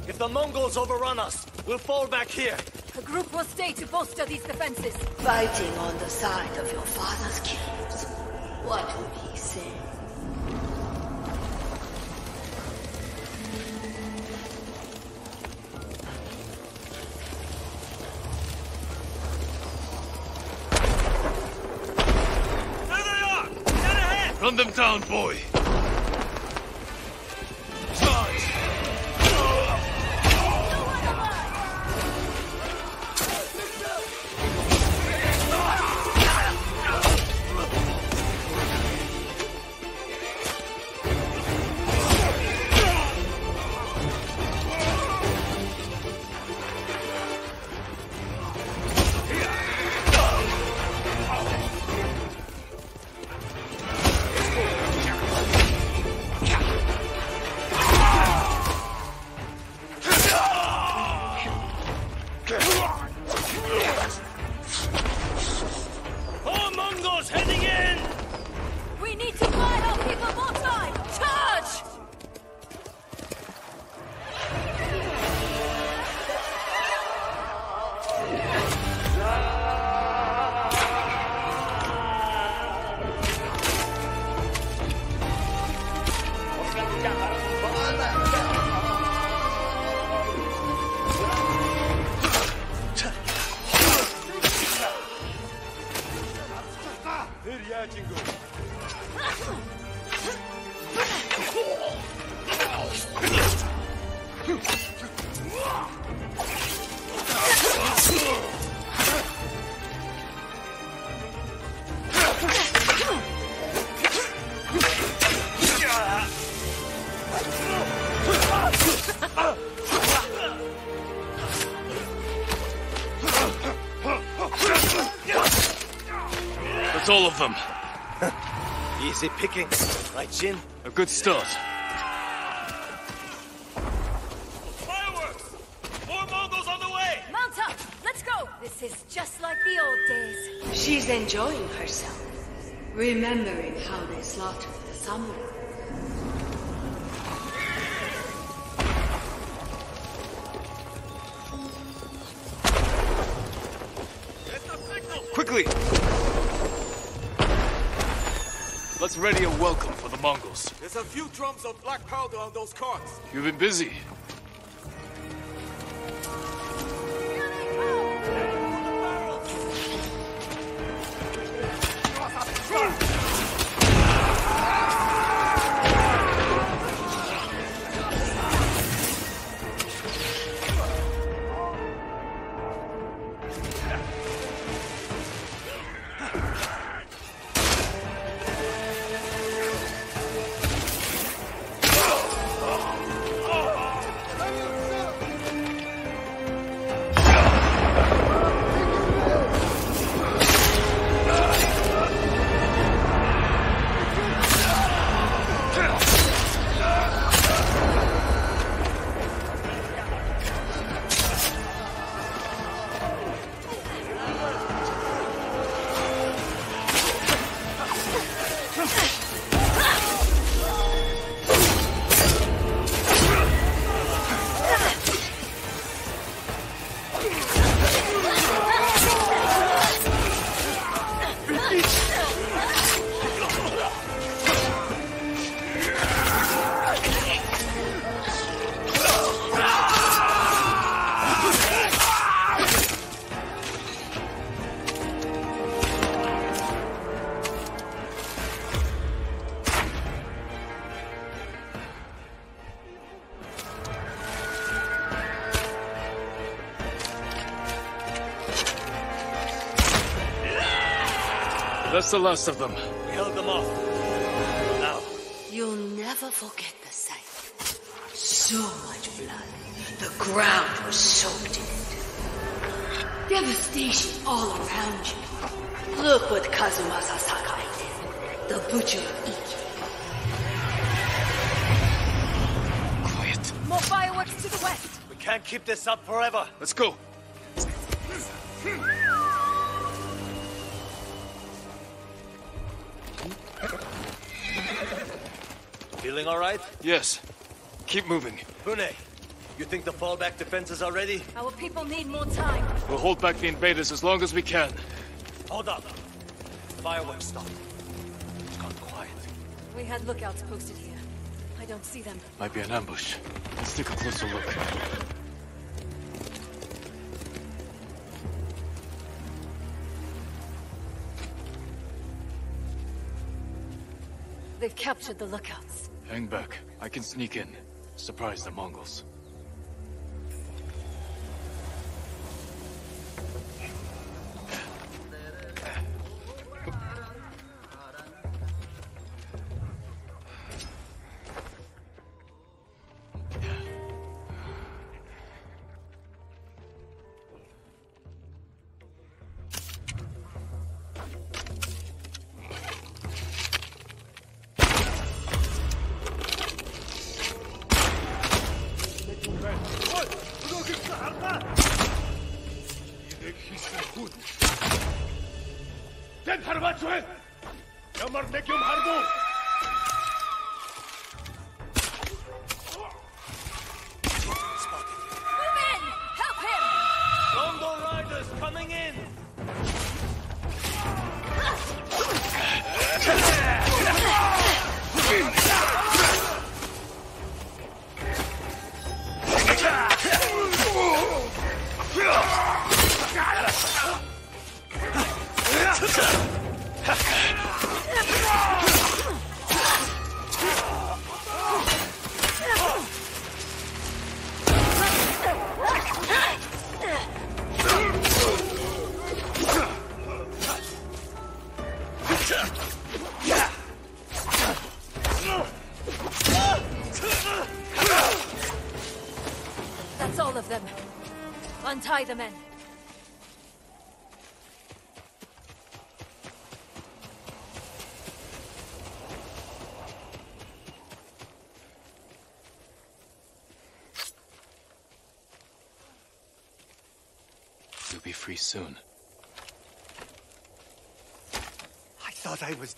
If the Mongols overrun us, we'll fall back here. A group will stay to bolster these defenses. Fighting on the side of your father's killers. What would he say? Them down, boy! Easy picking, right, Jin? A good start. Fireworks! More Mongols on the way! Mount up. Let's go. This is just like the old days. She's enjoying herself, remembering how they slaughtered the samurai. Let's ready a welcome for the Mongols. There's a few drums of black powder on those carts. You've been busy. The last of them. We held them off. Now, You'll never forget the sight. So much blood. The ground was soaked in it. Devastation all around you. Look what Kazumasa Sakai did. The butcher of Iki. Quiet. More fireworks to the west! we can't keep this up forever. Let's go. Keep moving. Fune, you think the fallback defenses are ready? Our people need more time. We'll hold back the invaders as long as we can. Hold up. Fireworks stopped. It's gone quiet. We had lookouts posted here. I don't see them. Might be an ambush. Let's take a closer look. They've captured the lookouts. Hang back. I can sneak in. Surprise the Mongols.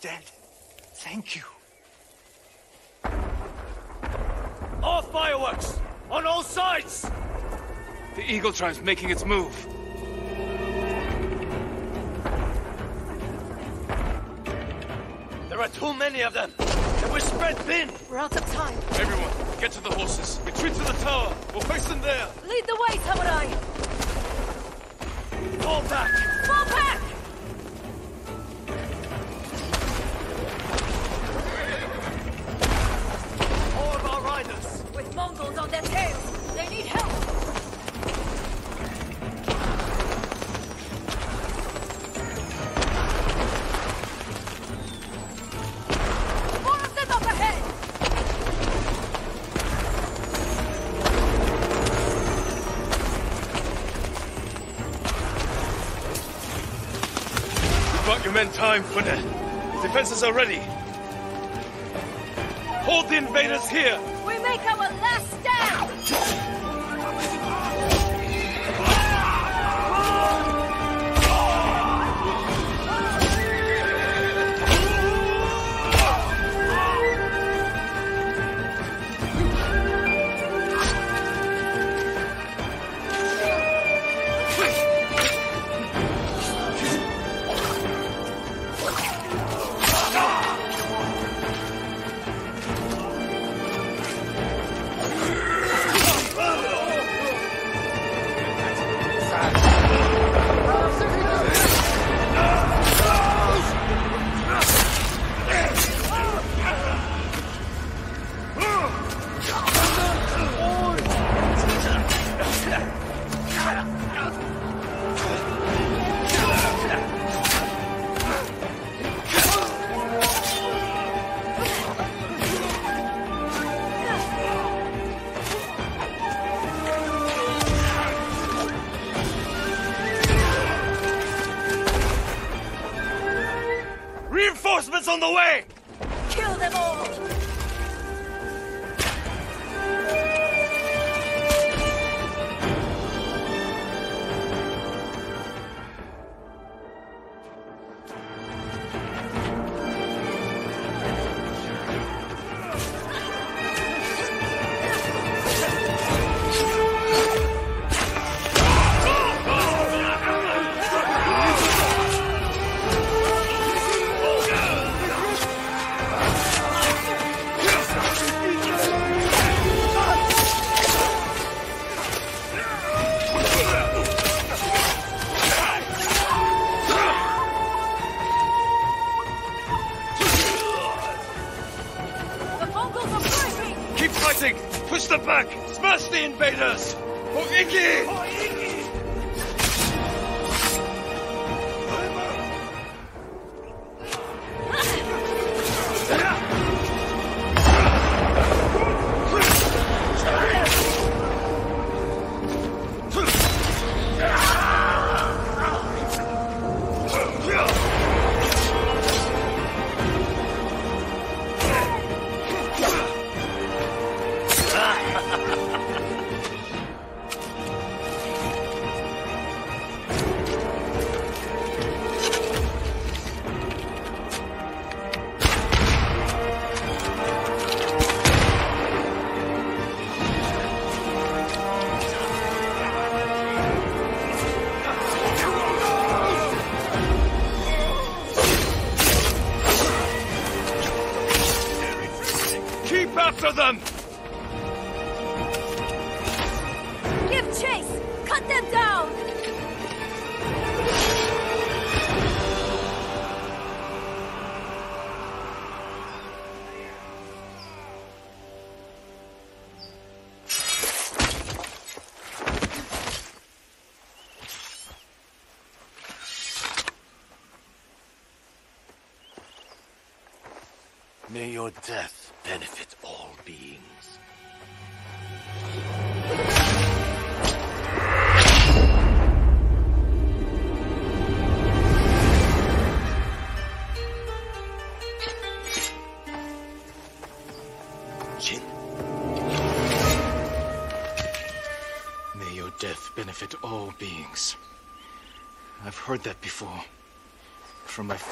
Dead. Thank you. Off fireworks! On all sides! The Eagle Tribe's making its move. There are too many of them! And we're spread thin! We're out of time. Everyone, get to the horses. Retreat to the tower. We'll face them there. Lead the way, Samurai! Fall! Fall back! Time, Fune. The defenses are ready. Hold the invaders here.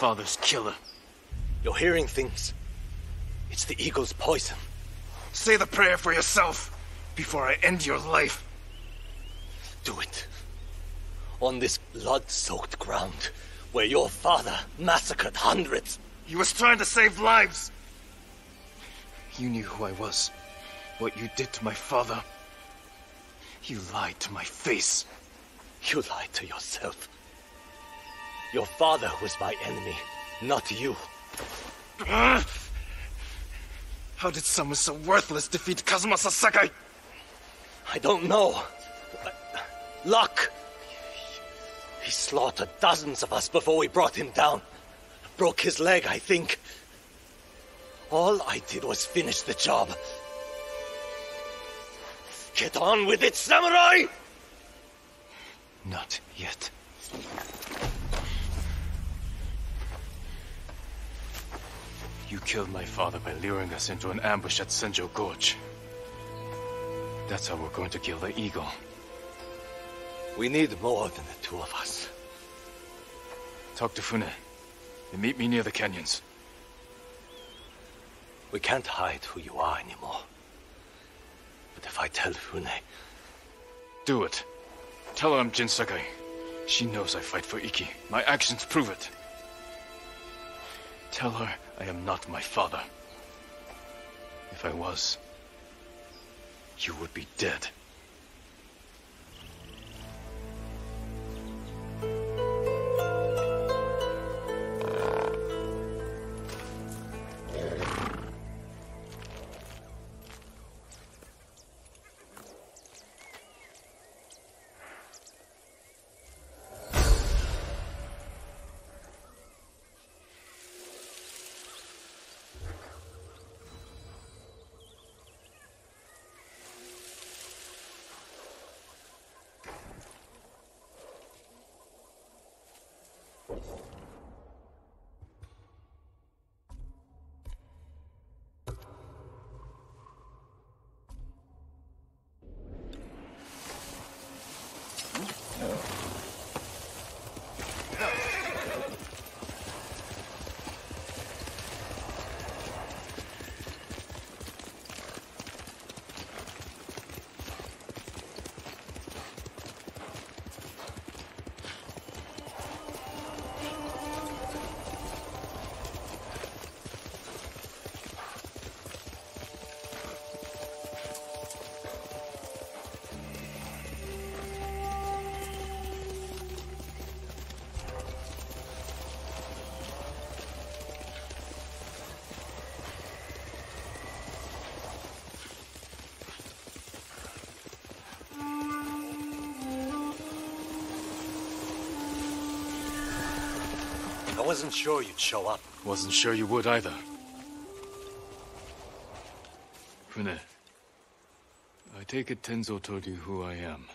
Father's killer. You're hearing things. It's the eagle's poison. Say the prayer for yourself before I end your life. Do it. On this blood-soaked ground where your father massacred hundreds. He was trying to save lives. You knew who I was. What you did to my father. You lied to my face. You lied to yourself. Your father was my enemy, not you. How did someone so worthless defeat Kazumasa Sakai? I don't know. Luck. He slaughtered dozens of us before we brought him down. Broke his leg, I think. All I did was finish the job. Get on with it, samurai! Not yet. You killed my father by luring us into an ambush at Senjo Gorge. That's how we're going to kill the eagle. We need more than the two of us. Talk to Fune. And meet me near the canyons. We can't hide who you are anymore. But if I tell Fune, Do it. Tell her I'm Jin Sakai. She knows I fight for Iki. My actions prove it. Tell her I am not my father. If I was, you would be dead. Wasn't sure you'd show up. Wasn't sure you would either. Fune, I take it Tenzo told you who I am.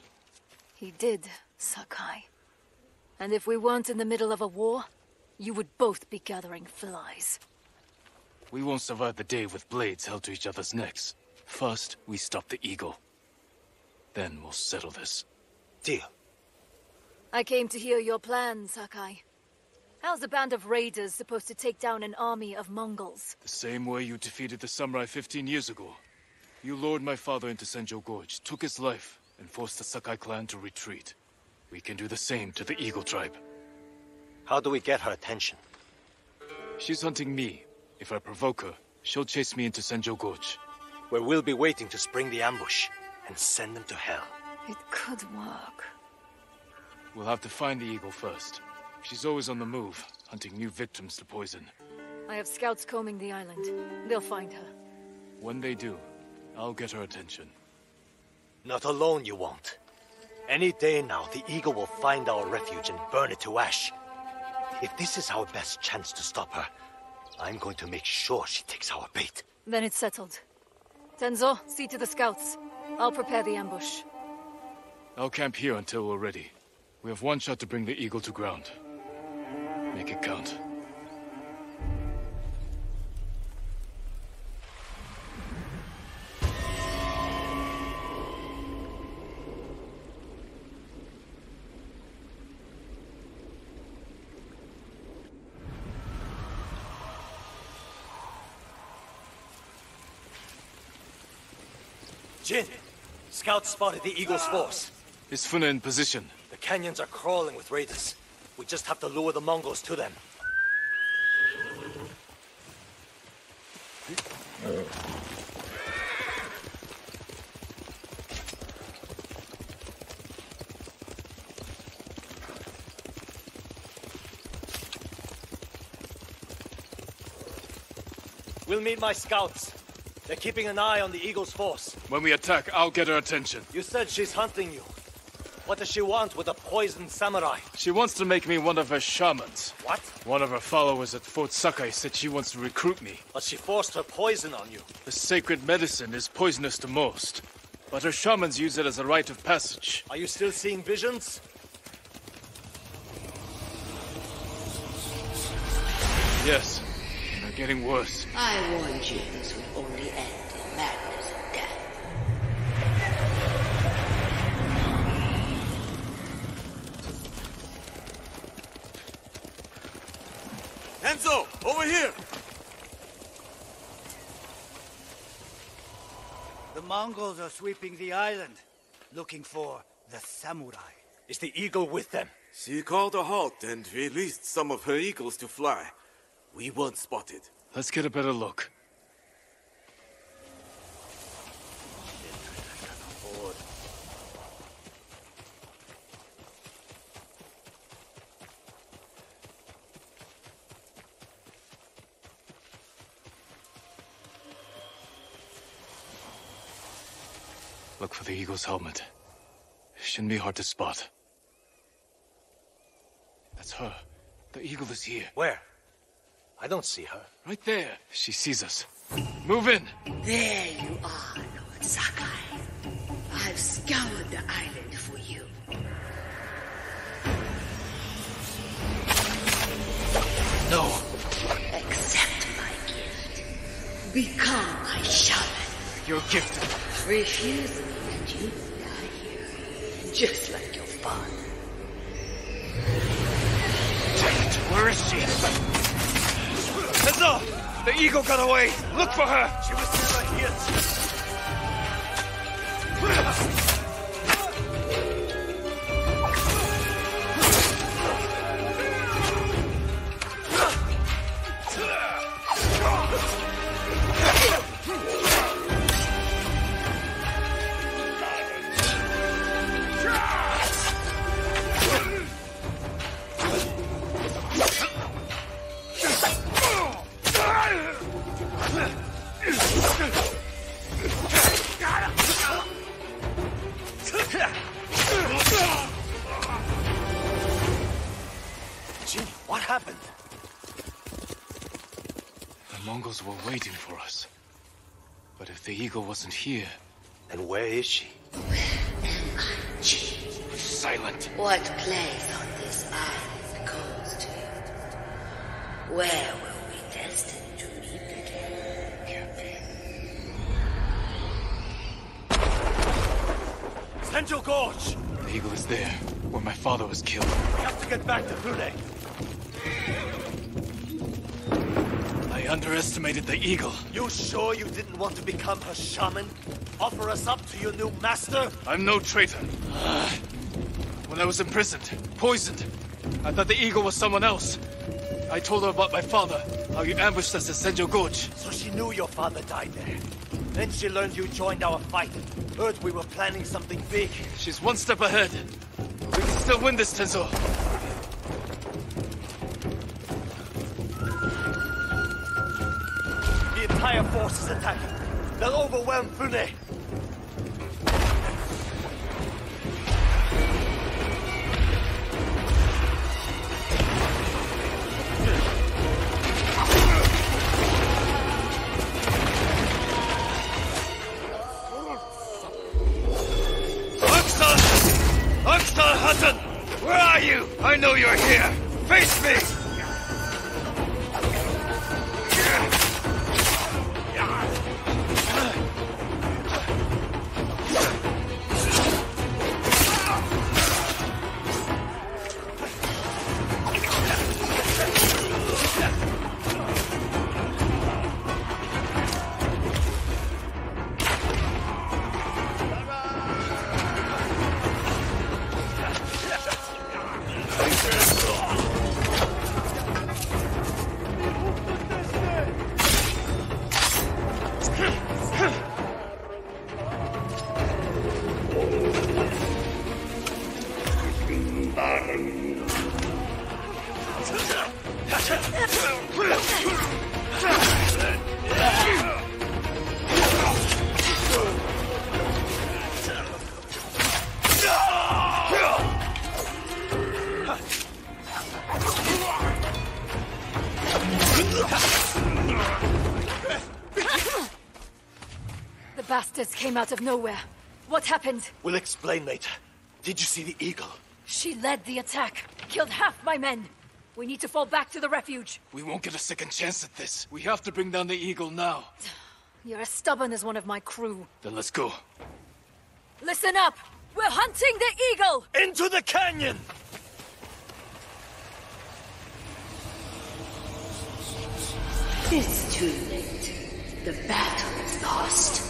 He did, Sakai. And if we weren't in the middle of a war, you would both be gathering flies. We won't survive the day with blades held to each other's necks. First, we stop the Eagle. Then we'll settle this. Deal. I came to hear your plan, Sakai. How's a band of raiders supposed to take down an army of Mongols? The same way you defeated the samurai 15 years ago. You lured my father into Senjo Gorge, took his life, and forced the Sakai clan to retreat. We can do the same to the Eagle tribe. How do we get her attention? She's hunting me. If I provoke her, she'll chase me into Senjo Gorge. Where we'll be waiting to spring the ambush and send them to hell. It could work. We'll have to find the Eagle first. She's always on the move, hunting new victims to poison. I have scouts combing the island. They'll find her. When they do, I'll get her attention. Not alone you won't. Any day now, the Eagle will find our refuge and burn it to ash. If this is our best chance to stop her, I'm going to make sure she takes our bait. Then it's settled. Tenzo, see to the scouts. I'll prepare the ambush. I'll camp here until we're ready. We have one shot to bring the Eagle to ground. Make it count. Jin, scouts spotted the Eagle's force. Is Fune in position? The canyons are crawling with raiders. We just have to lure the Mongols to them. We'll meet my scouts. They're keeping an eye on the Eagle's force. When we attack, I'll get her attention. You said she's hunting you. What does she want with a poisoned samurai? She wants to make me one of her shamans. What? One of her followers at Fort Sakai said she wants to recruit me. But she forced her poison on you. The sacred medicine is poisonous to most. But her shamans use it as a rite of passage. Are you still seeing visions? Yes. And they're getting worse. I warned you this would only end in madness and death. Tenzo, over here! The Mongols are sweeping the island, looking for the samurai. Is the eagle with them? She called a halt and released some of her eagles to fly. We weren't spotted. Let's get a better look. Look for the eagle's helmet. Shouldn't be hard to spot. That's her. The eagle is here. Where? I don't see her. Right there. She sees us. Move in. There you are, Lord Sakai. I've scoured the island for you. No. Accept my gift. Become my shaman. You're gifted. Refuse me and you die here. Just like your father. Take it, where is she? Tenzo! The eagle got away! Look for her! She was never here. Eagle wasn't here... Then where is she? Where am I? She. Silent. What place on this island calls to you? Where will we destined to meet again? Can't be. Senjo Gorge! The eagle is there, where my father was killed. We have to get back to Fune. I underestimated the eagle. You sure you didn't want to become her shaman? Offer us up to your new master? I'm no traitor. <sighs> When I was imprisoned, poisoned, I thought the eagle was someone else. I told her about my father, how you ambushed us at Senjo Gorge. So she knew your father died there. Then she learned you joined our fight. Heard we were planning something big. She's one step ahead. We can still win this, Tenzo. The entire force is attacking. They'll overwhelm Fune. Hassan! Where are you? I know you're here! Came out of nowhere. What happened? We'll explain later. Did you see the eagle? She led the attack, killed half my men. We need to fall back to the refuge. We won't get a second chance at this. We have to bring down the eagle now. <sighs> You're as stubborn as one of my crew. Then let's go. Listen up! We're hunting the eagle! Into the canyon! It's too late. The battle is lost.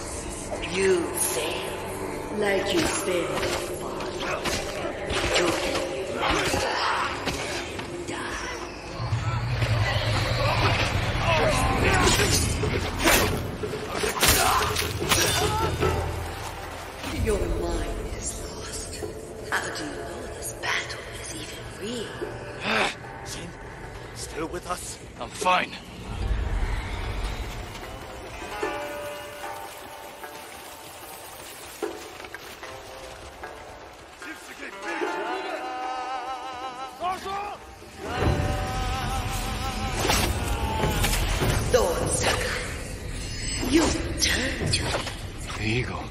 You fail, like you failed your father. You can never die. Your mind is lost. How do you know this battle is even real? Jin, still with us? I'm fine. You turn to me. The eagle.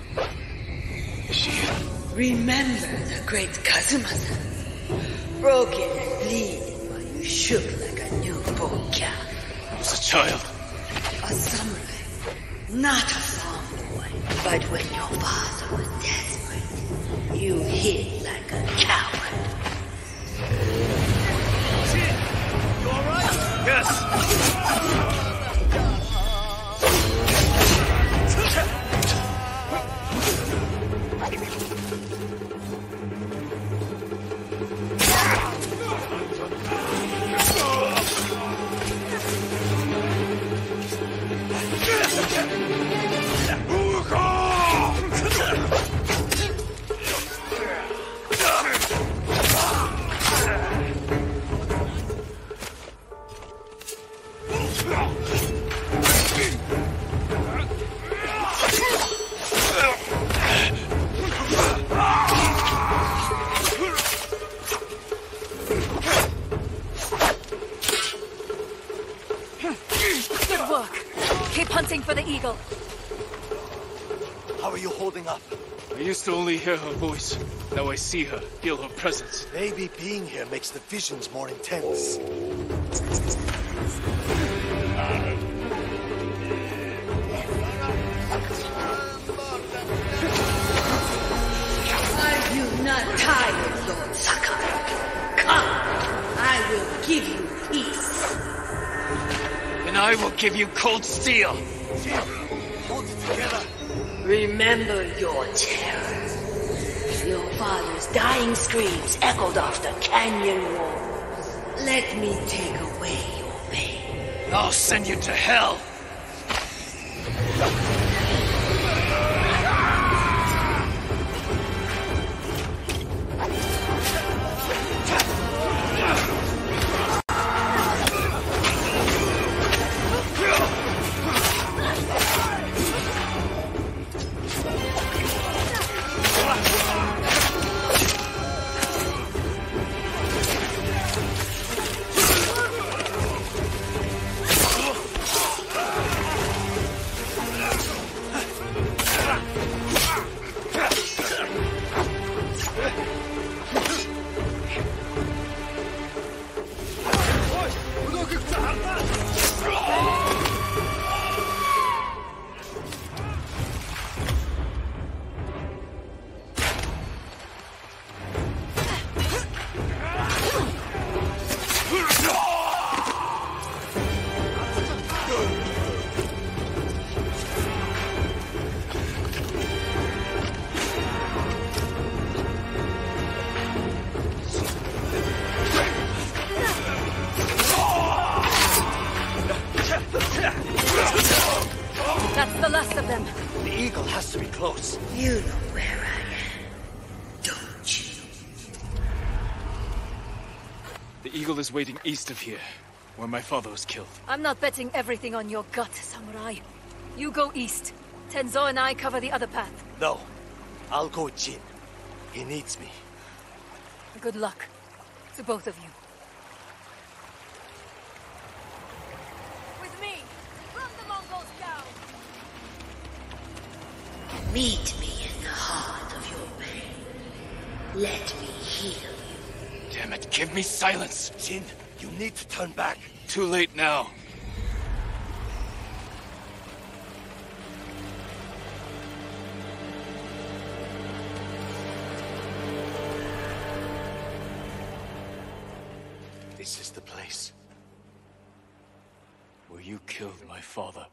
Is she here? Remember the great Kazumasa. Broken and bleeding while you shook like a newborn calf. I was a child. A samurai, not a farm boy. But when your father was desperate, you hid like a coward. You alright? Yes! Used to only hear her voice. Now I see her, feel her presence. Maybe being here makes the visions more intense. Are you not tired, Lord Sakai? Come, I will give you peace. And I will give you cold steel. Remember your terror. Your father's dying screams echoed off the canyon walls. Let me take away your pain. I'll send you to hell. Waiting east of here, where my father was killed. I'm not betting everything on your gut, Samurai. You go east. Tenzo and I cover the other path. No, I'll go with Jin. He needs me. Good luck. To both of you. With me! Run the Mongols down! Meet me in the heart of your pain. Let me heal you. Damn it, give me silence! Jin, you need to turn back. Too late now. This is the place. Where you killed my father.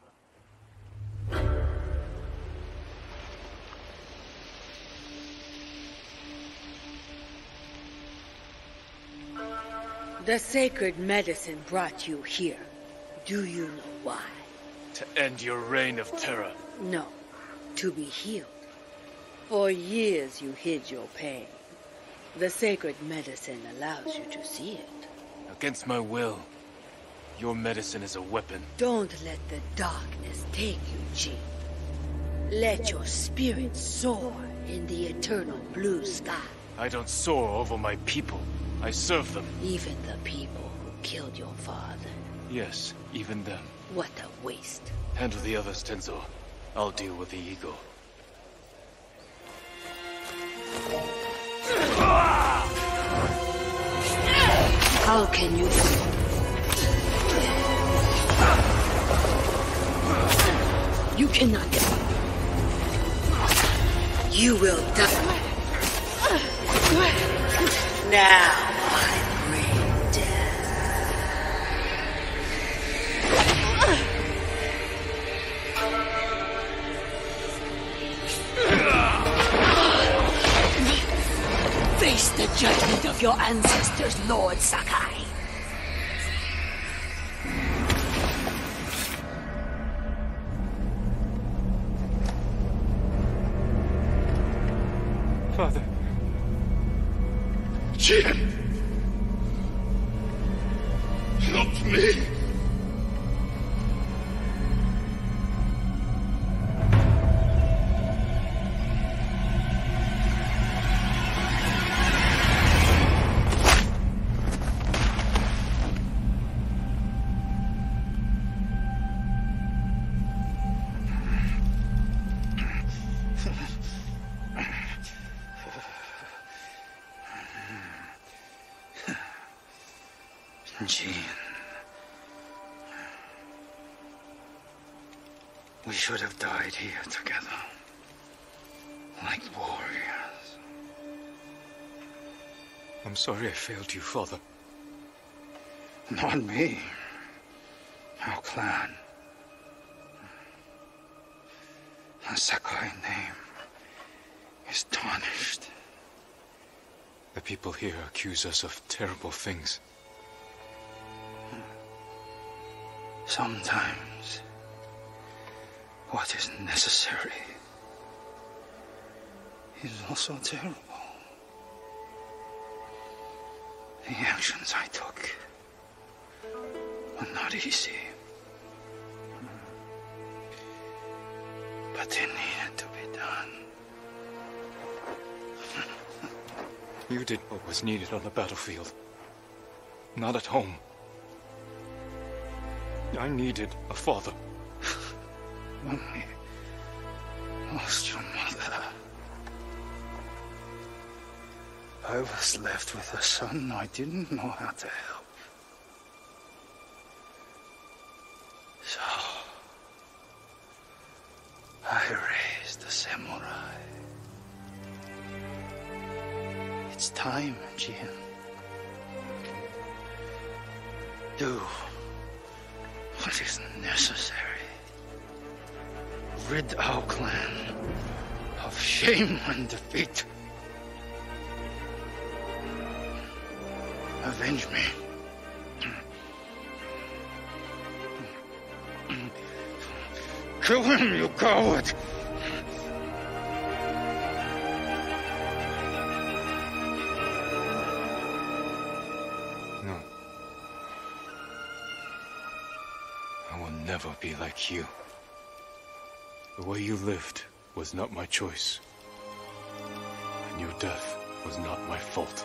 The sacred medicine brought you here. Do you know why? To end your reign of terror. No, to be healed. For years you hid your pain. The sacred medicine allows you to see it. Against my will. Your medicine is a weapon. Don't let the darkness take you, Jin. Let your spirit soar in the eternal blue sky. I don't soar over my people. I serve them. Even the people who killed your father. Yes, even them. What a waste. Handle the others, Tenzo. I'll deal with the eagle. How can you... You cannot... You will die. Now I bring death. Face the judgment of your ancestors, Lord Sakai. Father. Jin! Sorry I failed you, Father. Not me. Our clan. The Sakai name is tarnished. The people here accuse us of terrible things. Sometimes, what is necessary is also terrible. The actions I took were not easy. But they needed to be done. <laughs> You did what was needed on the battlefield. Not at home. I needed a father. <laughs> When we lost your mother, I was left with a son I didn't know how to help. So, I raised a samurai. It's time, Jin. Do what is necessary. Rid our clan of shame and defeat. Avenge me. Kill him, you coward! No. I will never be like you. The way you lived was not my choice. And your death was not my fault.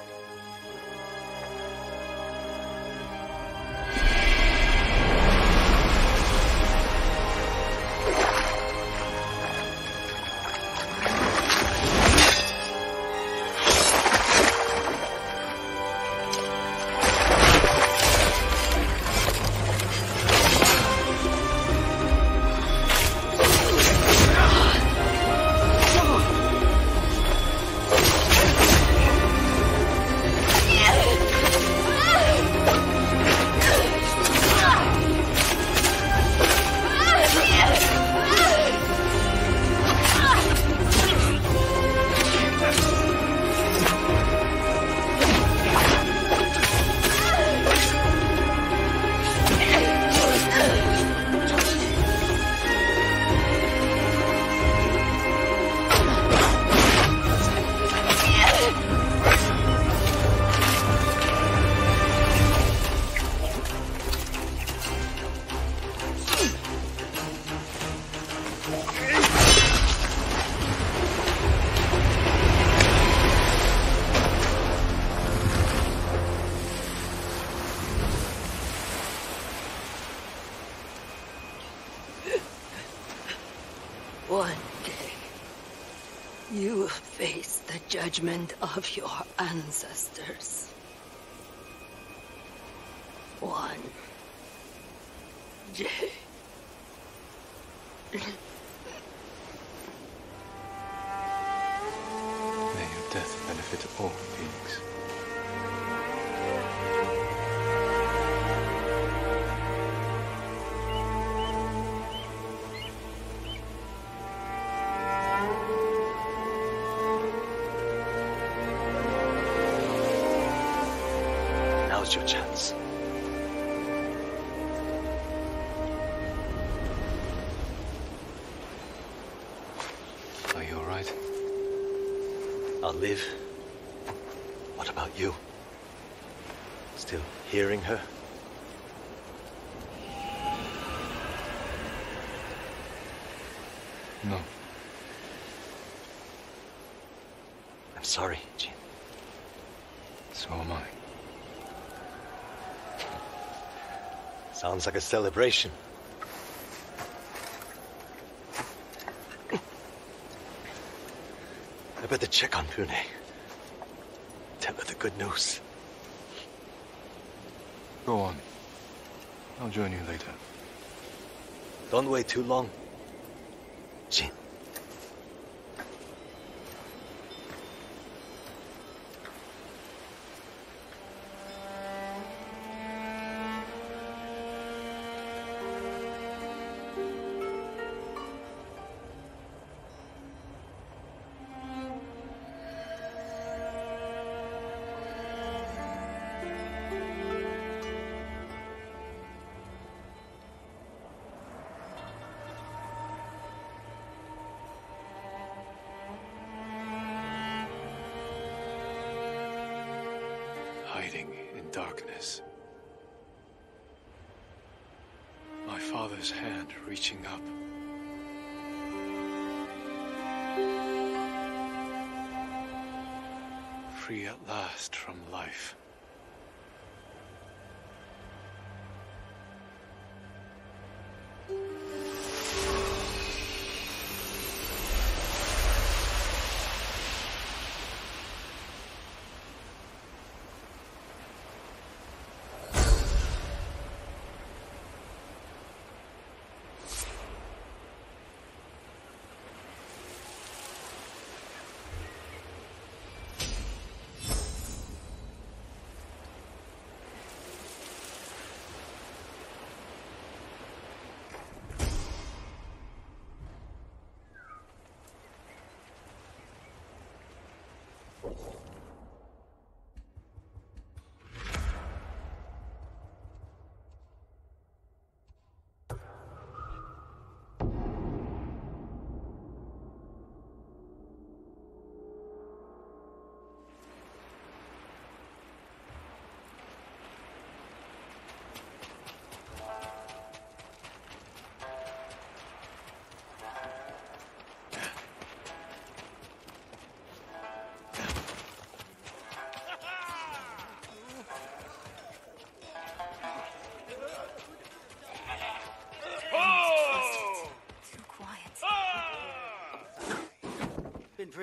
Judgment of your ancestors. Sorry, Jin. So am I. Sounds like a celebration. I better check on Fune. Tell her the good news. Go on. I'll join you later. Don't wait too long.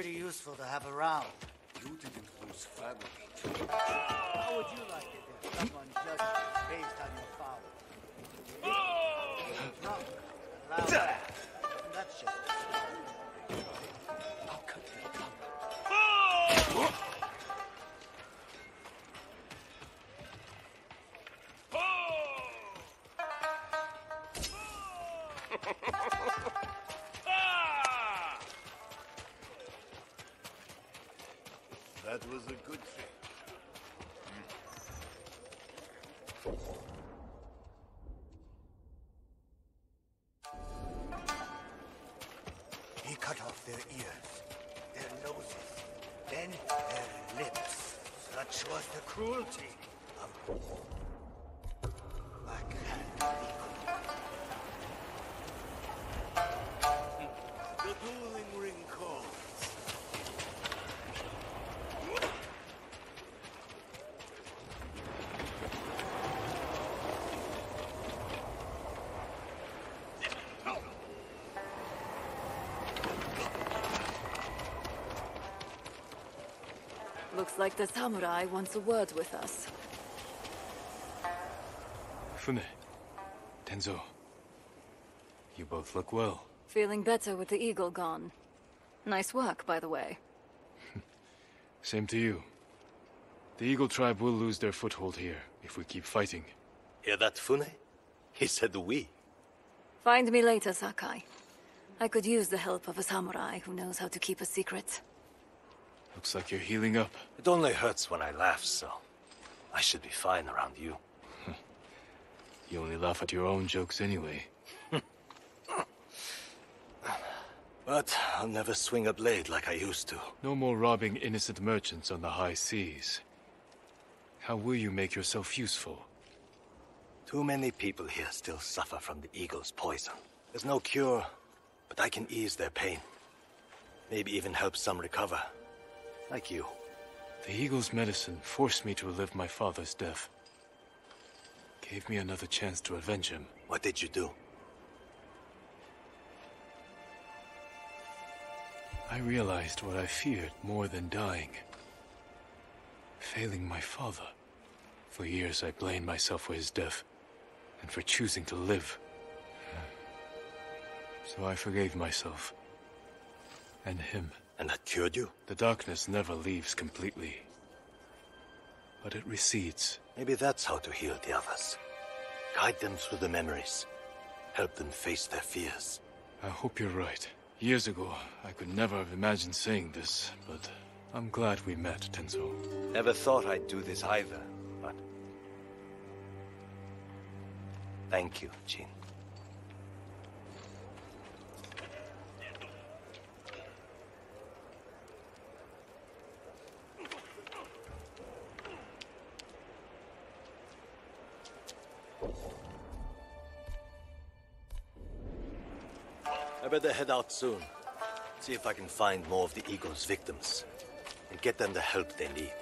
Pretty useful to have around. You didn't lose family. How would you like it if someone judged you based on your father? Oh! Drunk cruelty like the samurai wants a word with us. Fune, Tenzo. You both look well. Feeling better with the eagle gone. Nice work, by the way. <laughs> Same to you. The Eagle tribe will lose their foothold here if we keep fighting. Hear that, Fune? He said we. Find me later, Sakai. I could use the help of a samurai who knows how to keep a secret. Looks like you're healing up. It only hurts when I laugh, so I should be fine around you. <laughs> You only laugh at your own jokes anyway. <laughs> But I'll never swing a blade like I used to. No more robbing innocent merchants on the high seas. How will you make yourself useful? Too many people here still suffer from the eagle's poison. There's no cure, but I can ease their pain. Maybe even help some recover. Like you. The Eagle's medicine forced me to relive my father's death. Gave me another chance to avenge him. What did you do? I realized what I feared more than dying. Failing my father. For years I blamed myself for his death, and for choosing to live. So I forgave myself. And him. And that cured you? The darkness never leaves completely. But it recedes. Maybe that's how to heal the others. Guide them through the memories. Help them face their fears. I hope you're right. Years ago, I could never have imagined saying this, but I'm glad we met, Tenzo. Never thought I'd do this either, but... Thank you, Jin. I better head out soon. See if I can find more of the Eagle's victims. And get them the help they need.